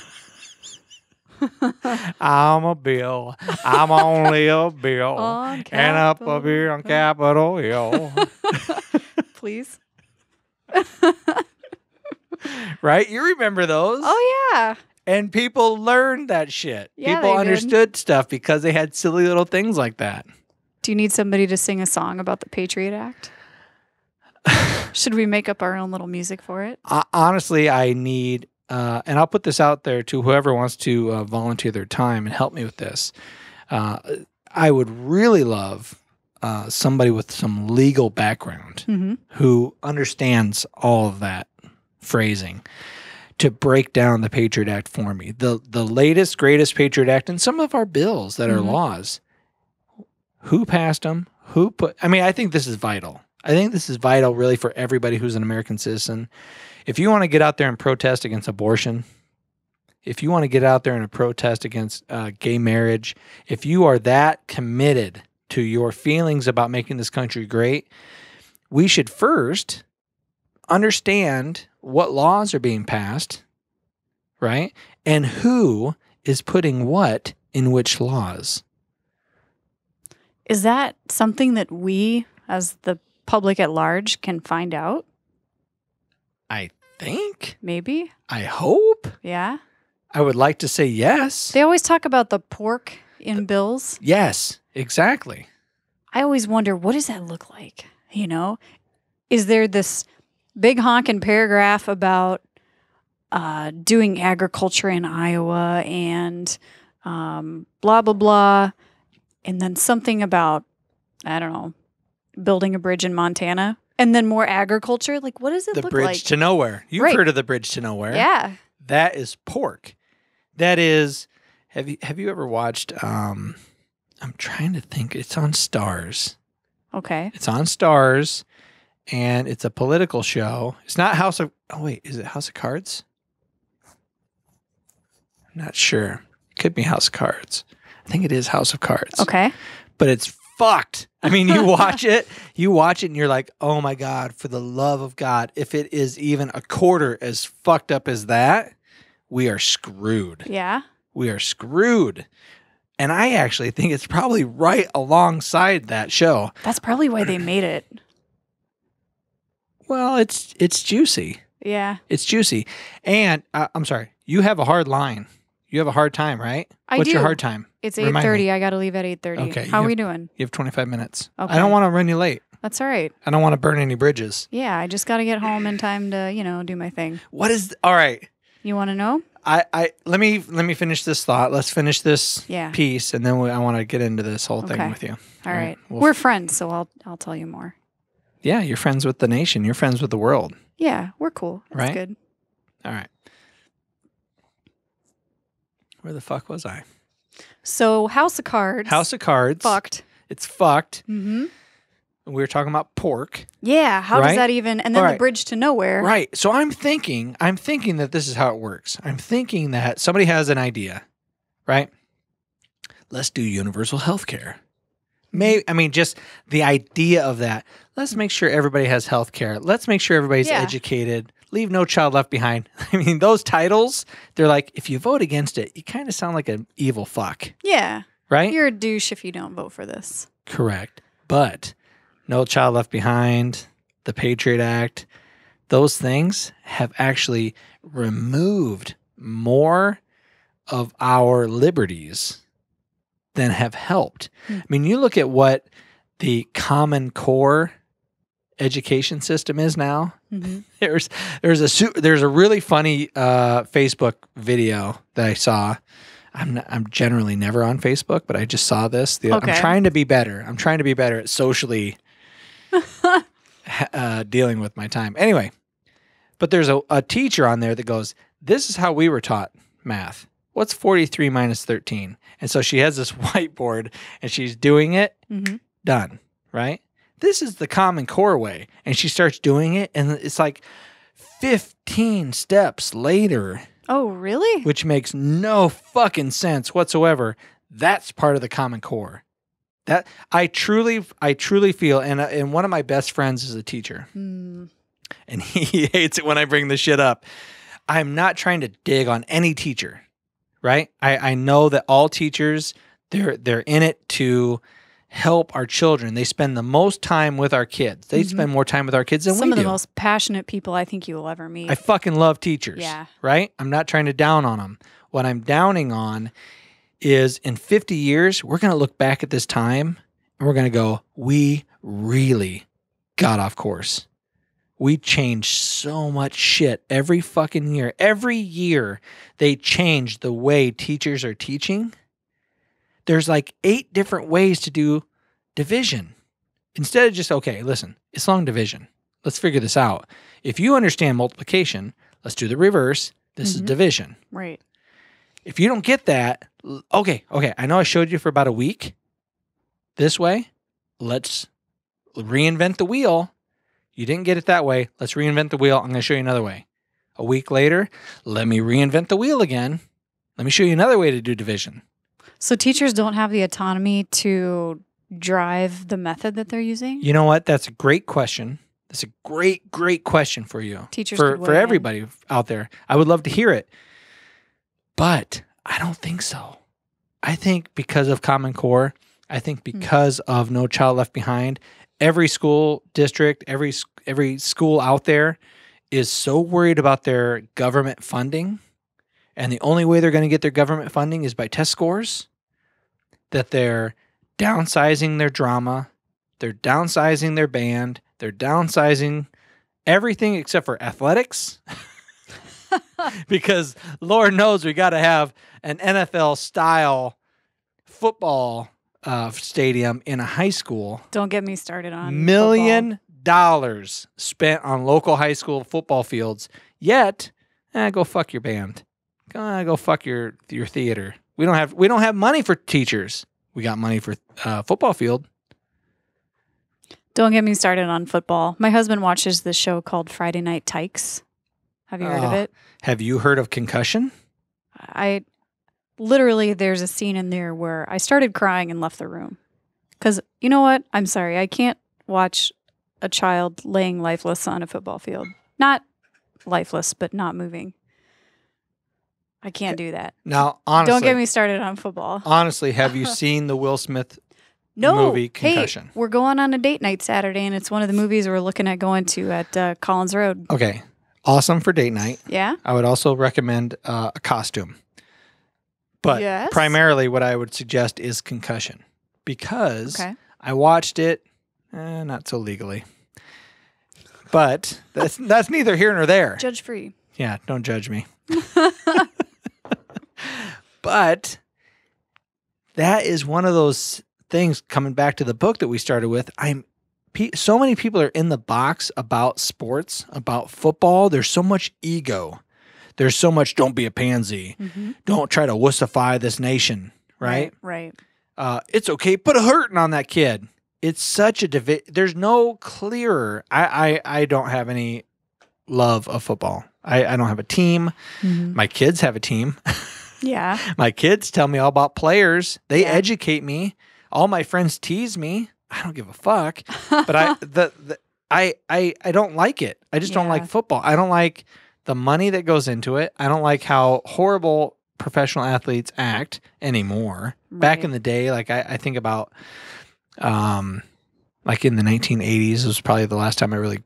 I'm a bill. I'm only a bill. On and up up here on Capitol Hill. Please. right? You remember those? Oh, yeah. And people learned that shit. Yeah, people they did. understood stuff because they had silly little things like that. Do you need somebody to sing a song about the Patriot Act? Should we make up our own little music for it? Uh, honestly, I need, uh, and I'll put this out there to whoever wants to uh, volunteer their time and help me with this. Uh, I would really love uh, somebody with some legal background Mm-hmm. who understands all of that phrasing to break down the Patriot Act for me. The the latest greatest Patriot Act and some of our bills that are Mhm. laws. Who passed them? Who put I mean, I think this is vital. I think this is vital really for everybody who's an American citizen. If you want to get out there and protest against abortion, if you want to get out there and protest against uh, gay marriage, if you are that committed to your feelings about making this country great, we should first understand what laws are being passed, right? And who is putting what in which laws. Is that something that we as the public at large can find out? I think. Maybe. I hope. Yeah. I would like to say yes. They always talk about the pork in bills. yes, exactly. I always wonder what does that look like? You know, is there this big honking paragraph about uh, doing agriculture in Iowa and um, blah blah blah, and then something about I don't know building a bridge in Montana, and then more agriculture? Like, what does it The look bridge like? to nowhere. You've Right. heard of the bridge to nowhere. yeah, That is pork. That is have you have you ever watched um I'm trying to think it's on Starz. okay, It's on Starz and it's a political show. It's not House of Oh wait, is it House of Cards? I'm not sure. It could be House of Cards. I think it is House of Cards. okay, But it's fucked. I mean, you watch it, you watch it and you're like, "Oh my god, for the love of God, if it is even a quarter as fucked up as that, we are screwed. yeah, We are screwed." And I actually think it's probably right alongside that show. that's probably why they made it. Well, it's it's juicy. Yeah, It's juicy. And uh, I'm sorry, you have a hard line. You have a hard time, right? I What's your hard time? it's eight Remind me. I got to leave at eight thirty. Okay, how you are we doing? You have 25 minutes. Okay. I don't want to run you late. That's all right. I don't want to burn any bridges. Yeah, I just got to get home in time to, you know, do my thing. What is all right? You want to know? I, I let me let me finish this thought. Let's finish this Yeah. piece, and then we, I want to get into this whole thing Okay. with you. All All right, right. well, We're friends, so I'll I'll tell you more. Yeah, you're friends with the nation. You're friends with the world. Yeah, we're cool. That's Right? good. All right. Where the fuck was I? So House of Cards. House of Cards. fucked. It's fucked. Mm-hmm. We were talking about pork. Yeah. How Right? does that even? And then All the bridge to nowhere. Right. So I'm thinking, I'm thinking that this is how it works. I'm thinking that somebody has an idea, right? Let's do universal health care. May I mean just the idea of that. Let's make sure everybody has health care. Let's make sure everybody's Yeah. educated. Leave no child left behind. I mean, those titles, they're like, if you vote against it, you kind of sound like an evil fuck, Yeah. right? You're a douche if you don't vote for this. Correct. But No Child Left Behind, the Patriot Act, those things have actually removed more of our liberties than have helped. Hmm. I mean, you look at what the Common Core education system is now. Mm-hmm. There's there's a su- there's a really funny uh, Facebook video that I saw. I'm not, I'm generally never on Facebook, but I just saw this. The, Okay. I'm trying to be better. I'm trying to be better at socially uh, dealing with my time. Anyway, but there's a, a teacher on there that goes, "This is how we were taught math. What's 43 minus 13?" And so she has this whiteboard and she's doing it Mm-hmm. done, right? This is the common core way. And she starts doing it, and it's like 15 steps later, Oh, really? which makes no fucking sense whatsoever. That's part of the common core. That I truly, I truly feel, and uh, and one of my best friends is a teacher, Mm. and he hates it when I bring this shit up. I'm not trying to dig on any teacher, right? I, I know that all teachers they're they're in it to help our children. They spend the most time with our kids. They Mhm. spend more time with our kids than Some we do. Some of the most passionate people I think you will ever meet. I fucking love teachers. Yeah. Right? I'm not trying to down on them. What I'm downing on is in 50 years, we're going to look back at this time and we're going to go, we really got off course. We changed so much shit every fucking year. Every year, they change the way teachers are teaching. There's like eight different ways to do division. Instead of just, okay, listen, it's long division. Let's figure this out. If you understand multiplication, let's do the reverse. This is Mhm. division. right. If you don't get that, okay, okay, I know I showed you for about a week this way. Let's reinvent the wheel. You didn't get it that way. Let's reinvent the wheel. I'm going to show you another way. A week later, let me reinvent the wheel again. Let me show you another way to do division. So teachers don't have the autonomy to drive the method that they're using? You know what? That's a great question. That's a great, great question for you. Teachers for for weigh in. everybody out there. I would love to hear it. But I don't think so. I think because of Common Core, I think Hmm. because of No Child Left Behind, every school district, every every school out there is so worried about their government funding, and the only way they're going to get their government funding is by test scores. That they're downsizing their drama, they're downsizing their band, they're downsizing everything except for athletics. because Lord knows we got to have an NFL style football uh, stadium in a high school. Don't get me started on Million dollars spent on local high school football fields. Yet, eh, go fuck your band. Go, eh, go fuck your your theater. We don't have we don't have money for teachers. We got money for uh, football field. Don't get me started on football. My husband watches this show called Friday Night Tykes. Have you heard of Oh. it? Have you heard of concussion? I literally there's a scene in there where I started crying and left the room. Cuz you know what? I'm sorry. I can't watch a child laying lifeless on a football field. Not lifeless, but not moving. I can't do that. Now, honestly, Don't get me started on football. honestly, have you seen the Will Smith No movie Hey, Concussion? we're going on a date night Saturday, and it's one of the movies we're looking at going to at uh, Collins Road. Okay, awesome for date night. Yeah. I would also recommend uh, a costume. But Yes? primarily, what I would suggest is concussion because Okay. I watched it, eh, not so legally. But that's that's neither here nor there. Judge free. Yeah, don't judge me. but that is one of those things coming back to the book that we started with. I'm so many people are in the box about sports, about football. There's so much ego. There's so much don't be a pansy. Mm-hmm. Don't try to wussify this nation, right? Right. uh, it's okay. Put a hurting on that kid. It's such a divi- There's no clearer. I, I I don't have any love of football. I, I don't have a team. Mhm. My kids have a team. Yeah. my kids tell me all about players. They Yeah. educate me. All my friends tease me. I don't give a fuck. But I the, the I I I don't like it. I just don't like football. I don't like the money that goes into it. I don't like how horrible professional athletes act anymore back in the day like I, I think about um like in the 1980s was probably the last time i really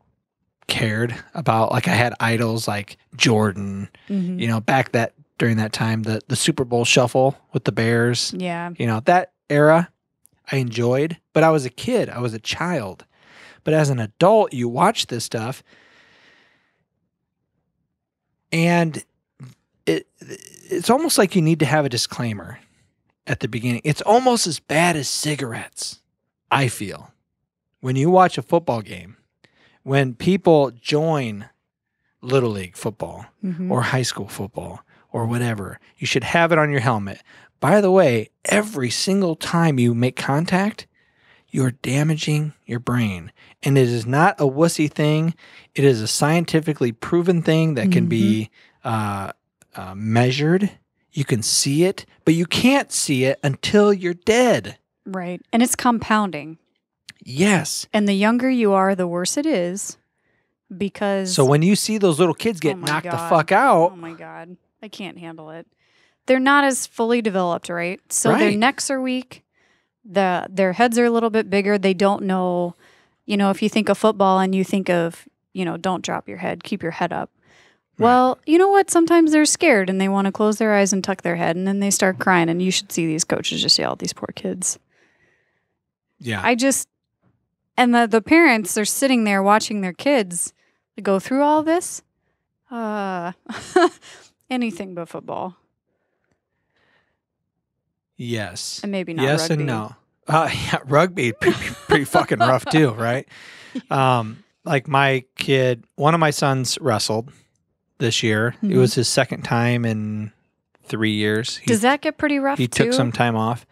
cared about like i had idols like jordan hmm you know back that during that time the the super bowl shuffle with the bears Yeah. you know that era i enjoyed but i was a kid i was a child but as an adult you watch this stuff and it it's almost like you need to have a disclaimer at the beginning it's almost as bad as cigarettes i feel when you watch a football game when people join little league football Mhm. or high school football or whatever. You should have it on your helmet. By the way, every single time you make contact, you're damaging your brain. And it is not a wussy thing. It is a scientifically proven thing that can be uh, uh, measured. You can see it, but you can't see it until you're dead. Right. And it's compounding. Yes. And the younger you are, the worse it is because So when you see those little kids get Oh knocked the fuck out. Oh my god. I can't handle it. They're not as fully developed, right? So their necks are weak. The their heads are a little bit bigger. They don't know, you know, if you think of football and you think of, you know, don't drop your head, keep your head up. Right. Well, you know what? Sometimes they're scared and they want to close their eyes and tuck their head and then they start crying and you should see these coaches just yell at these poor kids. yeah. I just and the the parents are sitting there watching their kids go through all this. Uh anything but football. yes. And maybe not yes rugby. and no. Uh, yeah, rugby pretty, pretty fucking rough too, right? Um, like my kid, one of my sons wrestled this year. It Mhm. was his second time in three years. He, Does that get pretty rough he too? took some time off.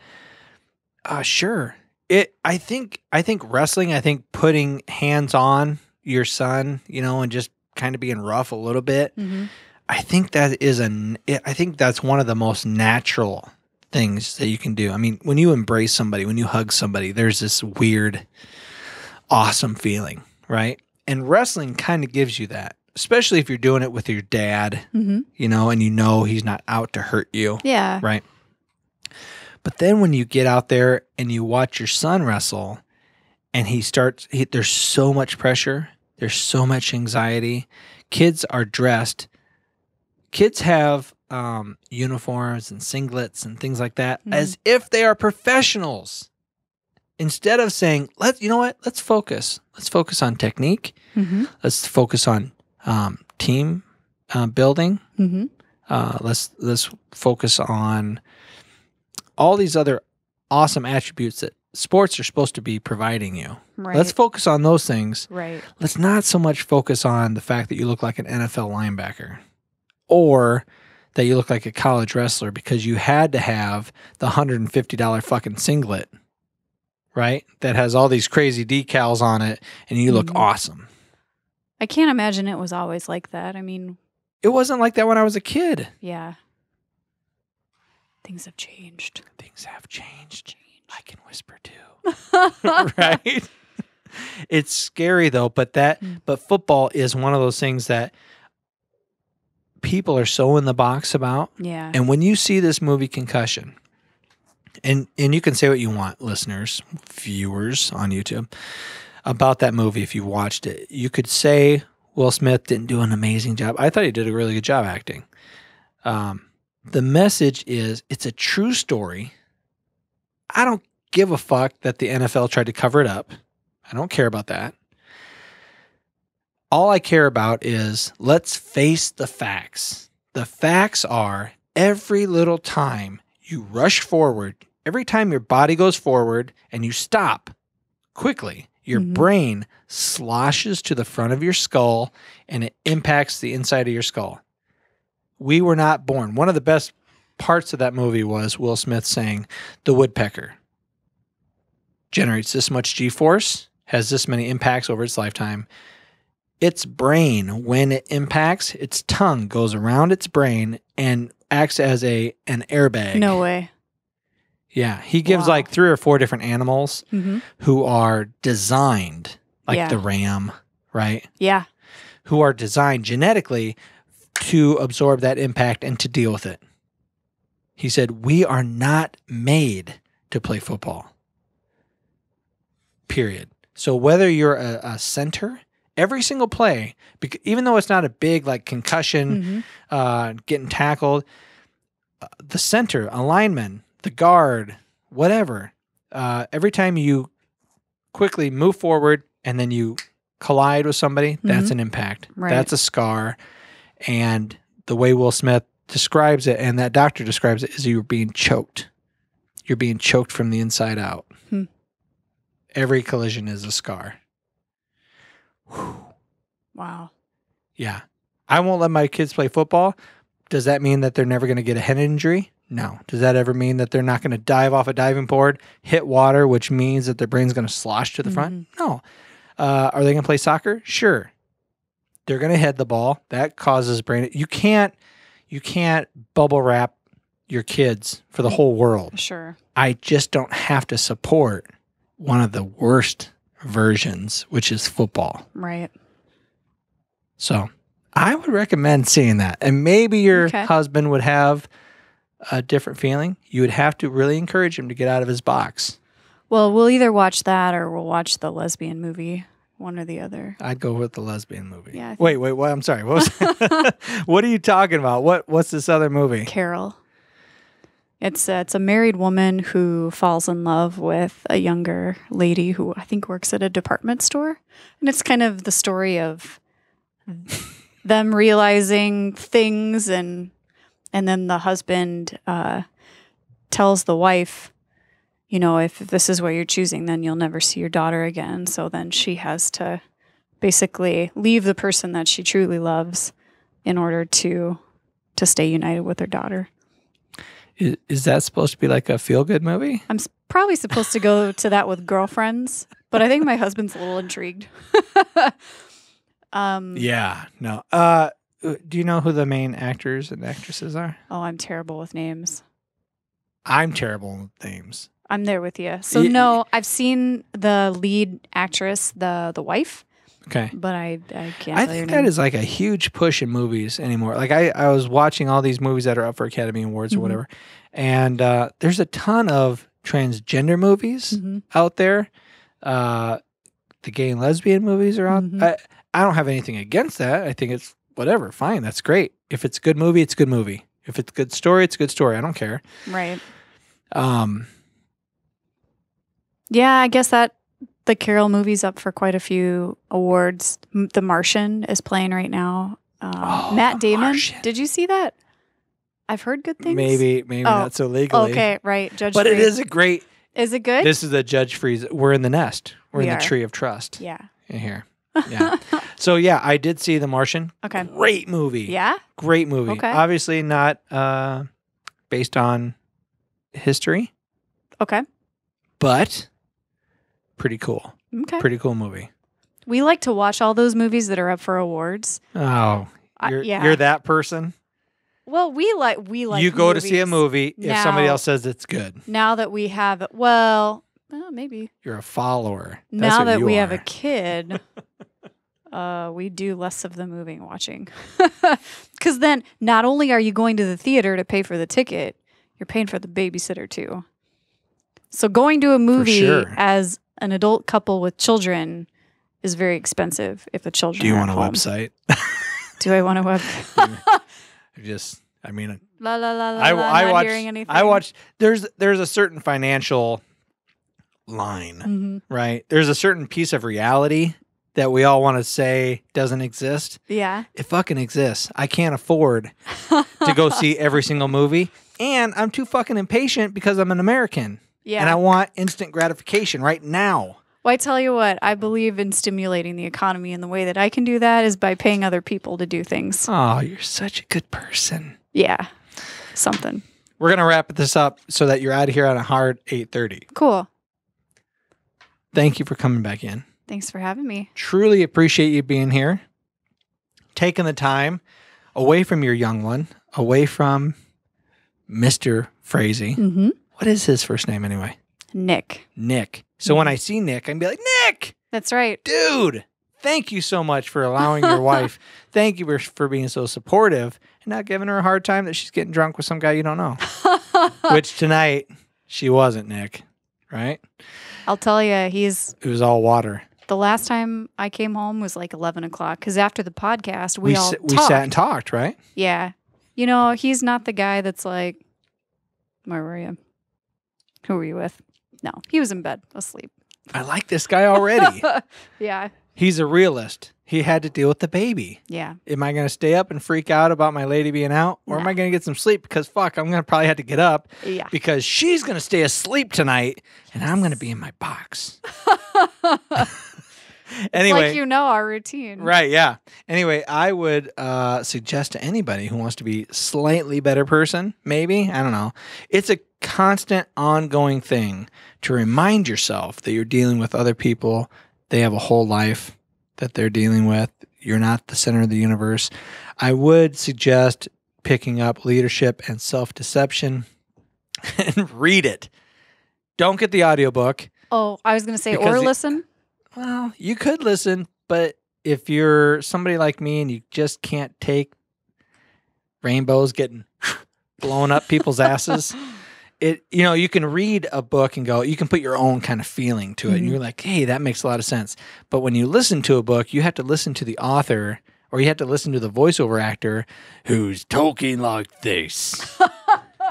Uh, sure. It. I think. I think wrestling. I think putting hands on your son, you know, and just kind of being rough a little bit. Mhm. I think that is an. I think that's one of the most natural things that you can do. I mean, when you embrace somebody, when you hug somebody, there's this weird, awesome feeling, right? And wrestling kind of gives you that, especially if you're doing it with your dad, Mhm. you know, and you know he's not out to hurt you, Yeah. right? But then when you get out there and you watch your son wrestle, and he starts. He, there's so much pressure. There's so much anxiety. Kids are dressed. Kids have um, uniforms and singlets and things like that, Mhm. as if they are professionals. Instead of saying, "Let you know what? Let's focus. Let's focus on technique. Mm-hmm. Let's focus on um, team uh, building. Mm-hmm. Uh, let's let's focus on all these other awesome attributes that sports are supposed to be providing you. Right. Let's focus on those things. right. Let's not so much focus on the fact that you look like an NFL linebacker or that you look like a college wrestler because you had to have the $150 fucking singlet, right? That has all these crazy decals on it and you look Mhm. awesome. I can't imagine it was always like that. I mean, It wasn't like that when I was a kid. yeah. Things have changed. Things have changed. I can whisper too. right? It's scary though, but that Mm. but football is one of those things that people are so in the box about. yeah. And when you see this movie Concussion, and and you can say what you want, listeners, viewers on YouTube, about that movie if you watched it. You could say Will Smith didn't do an amazing job. I thought he did a really good job acting. Um, the message is it's a true story. I don't give a fuck that the NFL tried to cover it up. I don't care about that. All I care about is let's face the facts. The facts are every little time you rush forward, every time your body goes forward and you stop quickly, your Mhm. brain sloshes to the front of your skull and it impacts the inside of your skull. We were not born. One of the best parts of that movie was Will Smith saying, The woodpecker generates this much G force, has this many impacts over its lifetime. Its brain, when it impacts, its tongue goes around its brain and acts as a an airbag. no way. Yeah. He gives Wow. like three or four different animals Mm-hmm. who are designed, like Yeah. the ram, right? Yeah. Who are designed genetically to absorb that impact and to deal with it. He said, We are not made to play football. Period. So whether you're a, a center, every single play, even though it's not a big like concussion, Mhm. uh, getting tackled, uh, the center, a lineman, the guard, whatever. Uh, every time you quickly move forward and then you collide with somebody, that's an impact. Right. That's a scar. And the way Will Smith describes it and that doctor describes it is you're being choked. You're being choked from the inside out. Hmm. Every collision is a scar. Whew. Wow. Yeah. I won't let my kids play football. Does that mean that they're never going to get a head injury? No. Does that ever mean that they're not going to dive off a diving board, hit water, which means that their brain's going to slosh to the front? No. Uh, are they going to play soccer? Sure. They're going to head the ball. That causes brain. You can't. You can't bubble wrap your kids for the whole world. Sure. I just don't have to support one of the worst versions, which is football. Right. So I would recommend seeing that. And maybe your Okay. husband would have a different feeling. You would have to really encourage him to get out of his box. Well, we'll either watch that or we'll watch the lesbian movie, one or the other. I'd go with the lesbian movie. Yeah, wait, wait, what? I'm sorry. What was What are you talking about? What what's this other movie? Carol. It's it's a married woman who falls in love with a younger lady who I think works at a department store, and it's kind of the story of them realizing things and and then the husband uh, tells the wife, you know, if this is what you're choosing, then you'll never see your daughter again. So then she has to basically leave the person that she truly loves in order to to stay united with her daughter. Is, is that supposed to be like a feel good movie? I'm probably supposed to go to that with girlfriends, but I think my husband's a little intrigued. um, Yeah. No. Uh, do you know who the main actors and actresses are? Oh, I'm terrible with names. I'm terrible with names. I'm there with you. So Y- no, I've seen the lead actress, the the wife, Okay. but I I can't. I think that is like a huge push in movies anymore. Like I, I was watching all these movies that are up for Academy Awards Mhm. or whatever, and uh, there's a ton of transgender movies Mhm. out there. Uh, the gay and lesbian movies are out. Mhm. I, I don't have anything against that. I think it's whatever, fine, that's great. If it's a good movie, it's a good movie. If it's a good story, it's a good story. I don't care. Right. Um, Yeah, I guess that the Carol movie's up for quite a few awards. M- The Martian is playing right now. Um, Oh, Matt Damon. Martian. Did you see that? I've heard good things. maybe, maybe Oh, not so legally. Okay, right. Judge. But it is a great. Is it good? This is the Judge Freeze. We're in the nest. We're We in are. the tree of trust yeah. in here. Yeah. so yeah, I did see The Martian. okay. Great movie. Yeah. Great movie. Okay. Obviously not uh, based on history, Okay. but pretty cool. Okay. Pretty cool movie. We like to watch all those movies that are up for awards. Oh, you're, yeah. you're that person. Well, we like we like. you go to see a movie if somebody else says it's good. Now that we have, well, well maybe You're a follower. That's now that we have a kid, uh, we do less of the moving watching. Because then, not only are you going to the theater to pay for the ticket, you're paying for the babysitter too. So going to a movie sure. as an adult couple with children is very expensive if the children. Do you want a home. website? Do I want a web? Just, I mean, la la la la. I, la, I watch. I watch. There's there's a certain financial line, Mhm. right? There's a certain piece of reality that we all want to say doesn't exist. Yeah. It fucking exists. I can't afford to go see every single movie, and I'm too fucking impatient because I'm an American Yeah. and I want instant gratification right now. Well, I tell you what, I believe in stimulating the economy, and the way that I can do that is by paying other people to do things. Oh, you're such a good person. Yeah, something We're gonna wrap this up so that you're out of here on a hard 8:30. cool. Thank you for coming back in. Thanks for having me. Truly appreciate you being here, taking the time away from your young one, away from Mister Freese. Mm-hmm. What is his first name anyway? Nick, Nick. So when I see Nick, I can be like, Nick, that's right. dude. Thank you so much for allowing your wife. Thank you for, for being so supportive and not giving her a hard time that she's getting drunk with some guy you don't know. Which tonight she wasn't, Nick. Right? I'll tell you, he's It was all water. the last time I came home was like eleven o'clock because after the podcast we, all s- we talked. sat and talked, right? yeah, you know he's not the guy that's like, where were you? Who were you with? No, he was in bed asleep. I like this guy already. yeah, He's a realist. He had to deal with the baby. yeah. Am I going to stay up and freak out about my lady being out? Or am I going to get some sleep? Because fuck, I'm going to probably have to get up Yeah. because she's going to stay asleep tonight and I'm going to be in my box. Anyway, like you know our routine. right, yeah. Anyway, I would uh, suggest to anybody who wants to be slightly better person, maybe, I don't know. It's a constant ongoing thing to remind yourself that you're dealing with other people. They have a whole life that they're dealing with. You're not the center of the universe. I would suggest picking up leadership and self-deception and read it. Don't get the audiobook. Oh, I was going to say, or listen. Well, you could listen, but if you're somebody like me and you just can't take rainbows getting blown up people's asses, it you know, you can read a book and go, you can put your own kind of feeling to it and Mhm. you're like, "Hey, that makes a lot of sense." But when you listen to a book, you have to listen to the author or you have to listen to the voiceover actor who's talking like this.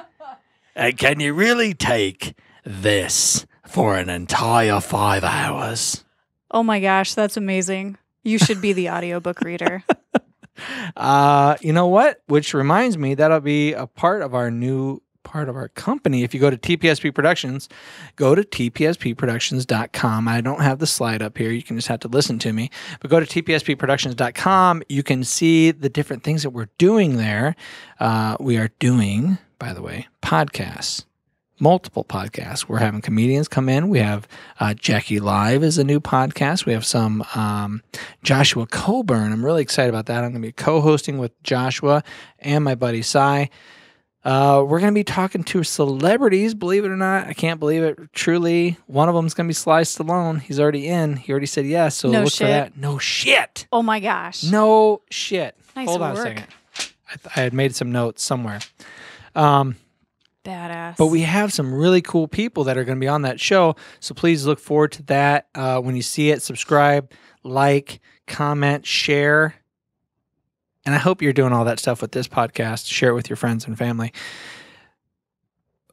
and can you really take this for an entire 5 hours? Oh my gosh, that's amazing. You should be the audiobook reader. Uh, you know what? Which reminds me, that'll be a part of our new part of our company. If you go to TPSP Productions, go to tpspproductions.com. I don't have the slide up here. You can just have to listen to me. But go to tpspproductions.com. You can see the different things that we're doing there. Uh, we are doing, by the way, podcasts. Multiple podcasts. We're having comedians come in. We have uh, Jackie Live is a new podcast. We have some um, Joshua Coburn. I'm really excited about that. I'm going to be co-hosting with Joshua and my buddy Cy. Uh, we're going to be talking to celebrities. Believe it or not, I can't believe it. Truly, one of them is going to be Sly Stallone. He's already in. He already said yes. So No look for that. No shit. Oh my gosh. No shit. Nice Hold on work. a second. I, th- I had made some notes somewhere. Um, Badass. But we have some really cool people that are going to be on that show. So please look forward to that. Uh, when you see it, subscribe, like, comment, share. And I hope you're doing all that stuff with this podcast. Share it with your friends and family.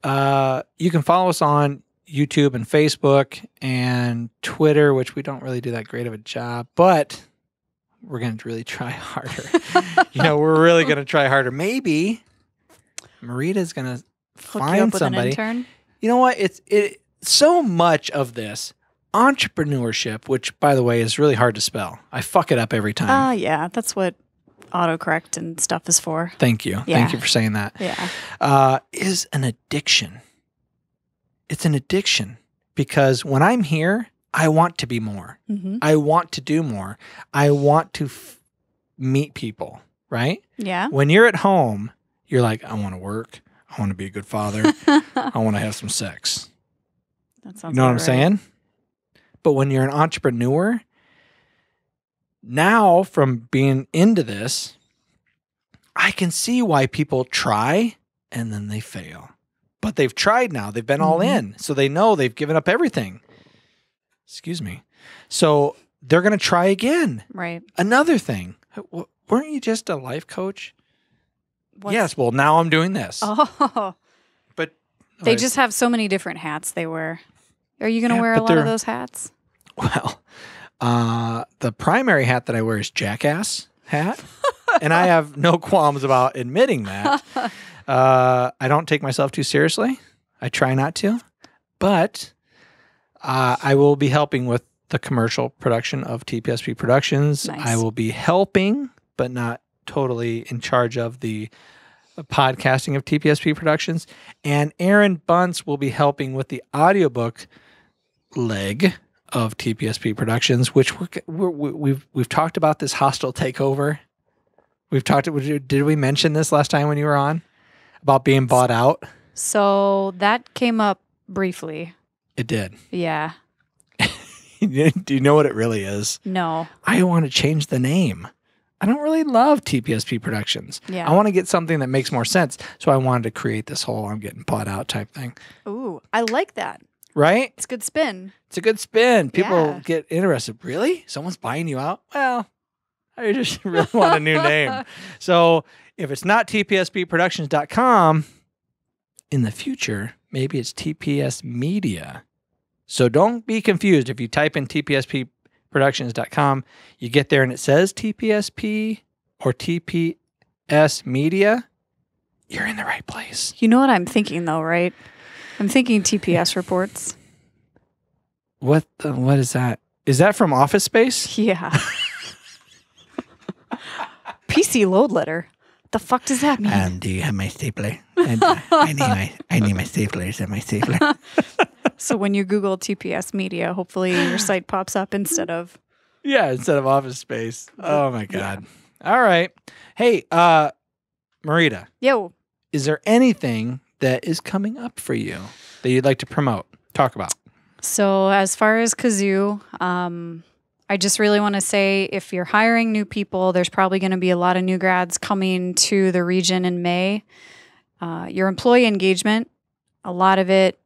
Uh, you can follow us on YouTube and Facebook and Twitter, which we don't really do that great of a job, but we're going to really try harder. you know, we're really going to try harder. Maybe Marieda's going to Hook you find up with somebody. an intern. you know what? It's it so much of this entrepreneurship which by the way is really hard to spell. I fuck it up every time. Ah, yeah, that's what autocorrect and stuff is for. thank you. Yeah. thank you for saying that. Yeah. uh, is an addiction. It's an addiction because when i'm here i want to be more. Hmm i want to do more. I want to f- meet people right? Yeah. when you're at home you're like i want to work i want to be a good father i want to have some sex sounds. You know what I'm right. saying? But when you're an entrepreneur, now from being into this, I can see why people try and then they fail. But they've tried now. They've been all Mhm. in. So they know they've given up everything. Excuse me. So they're going to try again. Right. Another thing. W- Weren't you just a life coach? What's- yes. Well, now I'm doing this. Oh, But they Okay. just have so many different hats they wear. Are you going to Yeah, wear a lot of they're- those hats? Well, uh, the primary hat that I wear is jackass hat, and I have no qualms about admitting that. Uh, I don't take myself too seriously. I try not to, but uh, I will be helping with the commercial production of TPSP Productions. Nice. I will be helping, but not totally in charge of the uh, podcasting of TPSP Productions. And Aaron Bunce will be helping with the audiobook leg of TPSP Productions, which we're, we're, we- we've we've talked about this hostile takeover. We've talked. Did we mention this last time when you were on about being bought out? So that came up briefly. It did. Yeah. Do you know what it really is? No. I want to change the name. I don't really love TPSP Productions. Yeah. I want to get something that makes more sense. So I wanted to create this whole I'm getting bought out type thing. Ooh, I like that. Right? It's a good spin. It's a good spin. People Yeah. get interested. Really? Someone's buying you out? Well, I just really want a new name. So if it's not tpspproductions.com, in the future, maybe it's TPS Media. So don't be confused. If you type in tpspproductions.com, you get there and it says TPSP or TPS Media, you're in the right place. You know what I'm thinking though, right? I'm thinking TPS reports. What the, what is that? Is that from Office Space? Yeah. PC load letter. The fuck does that mean? Um, do you have my stapler? And, uh, I need my I need my stapler. Is that my stapler? So when you Google TPS media, hopefully your site pops up instead of yeah, instead of Office Space. Oh my god. All right. Hey, uh Marieda, yo. is there anything that is coming up for you that you'd like to promote? Talk about. So as far as Kazoo, um, I just really want to say if you're hiring new people, there's probably going to be a lot of new grads coming to the region in May. Uh, your employee engagement, a lot of it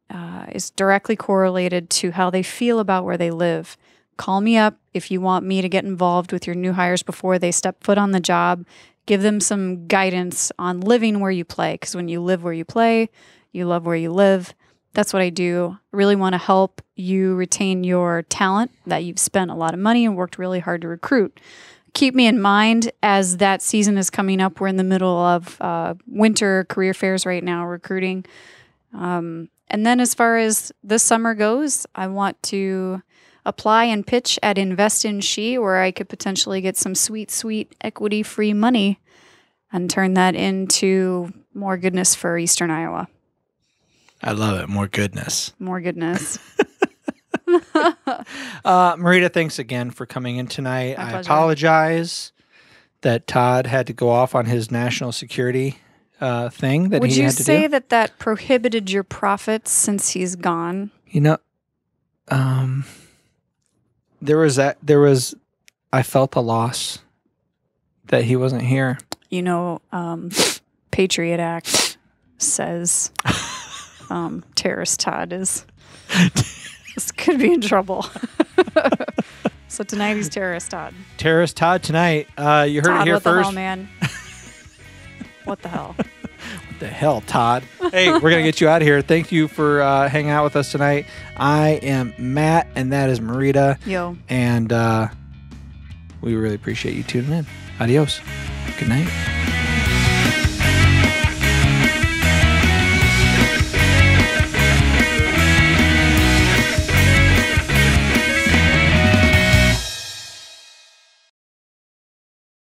is directly correlated to how they feel about where they live. Call me up if you want me to get involved with your new hires before they step foot on the job. Give them some guidance on living where you play, because when you live where you play, you love where you live. That's what I do. I really want to help you retain your talent that you've spent a lot of money and worked really hard to recruit. Keep me in mind as that season is coming up. We're in the middle of uh, winter career fairs right now, recruiting. Um, and then, as far as this summer goes, I want to apply and pitch at Invest in She, where I could potentially get some sweet, sweet equity free money and turn that into more goodness for Eastern Iowa. I love it. More goodness. More goodness. Uh Marieda, thanks again for coming in tonight. I apologize that Todd had to go off on his national security uh, thing that Would he you had to do. Would you say that that prohibited your profits since he's gone? You know, um, there was that. There was. I felt a loss that he wasn't here. You know, um, Patriot Act says um, terrorist Todd is this could be in trouble. so tonight he's terrorist Todd. Terrorist Todd tonight. Uh, you heard Todd, it here what the first. hell, man? what the hell? What the hell, Todd? Hey, we're gonna get you out of here. Thank you for uh, hanging out with us tonight. I am Matt, and that is Marieda, Yo. and uh, we really appreciate you tuning in. Adios. Good night.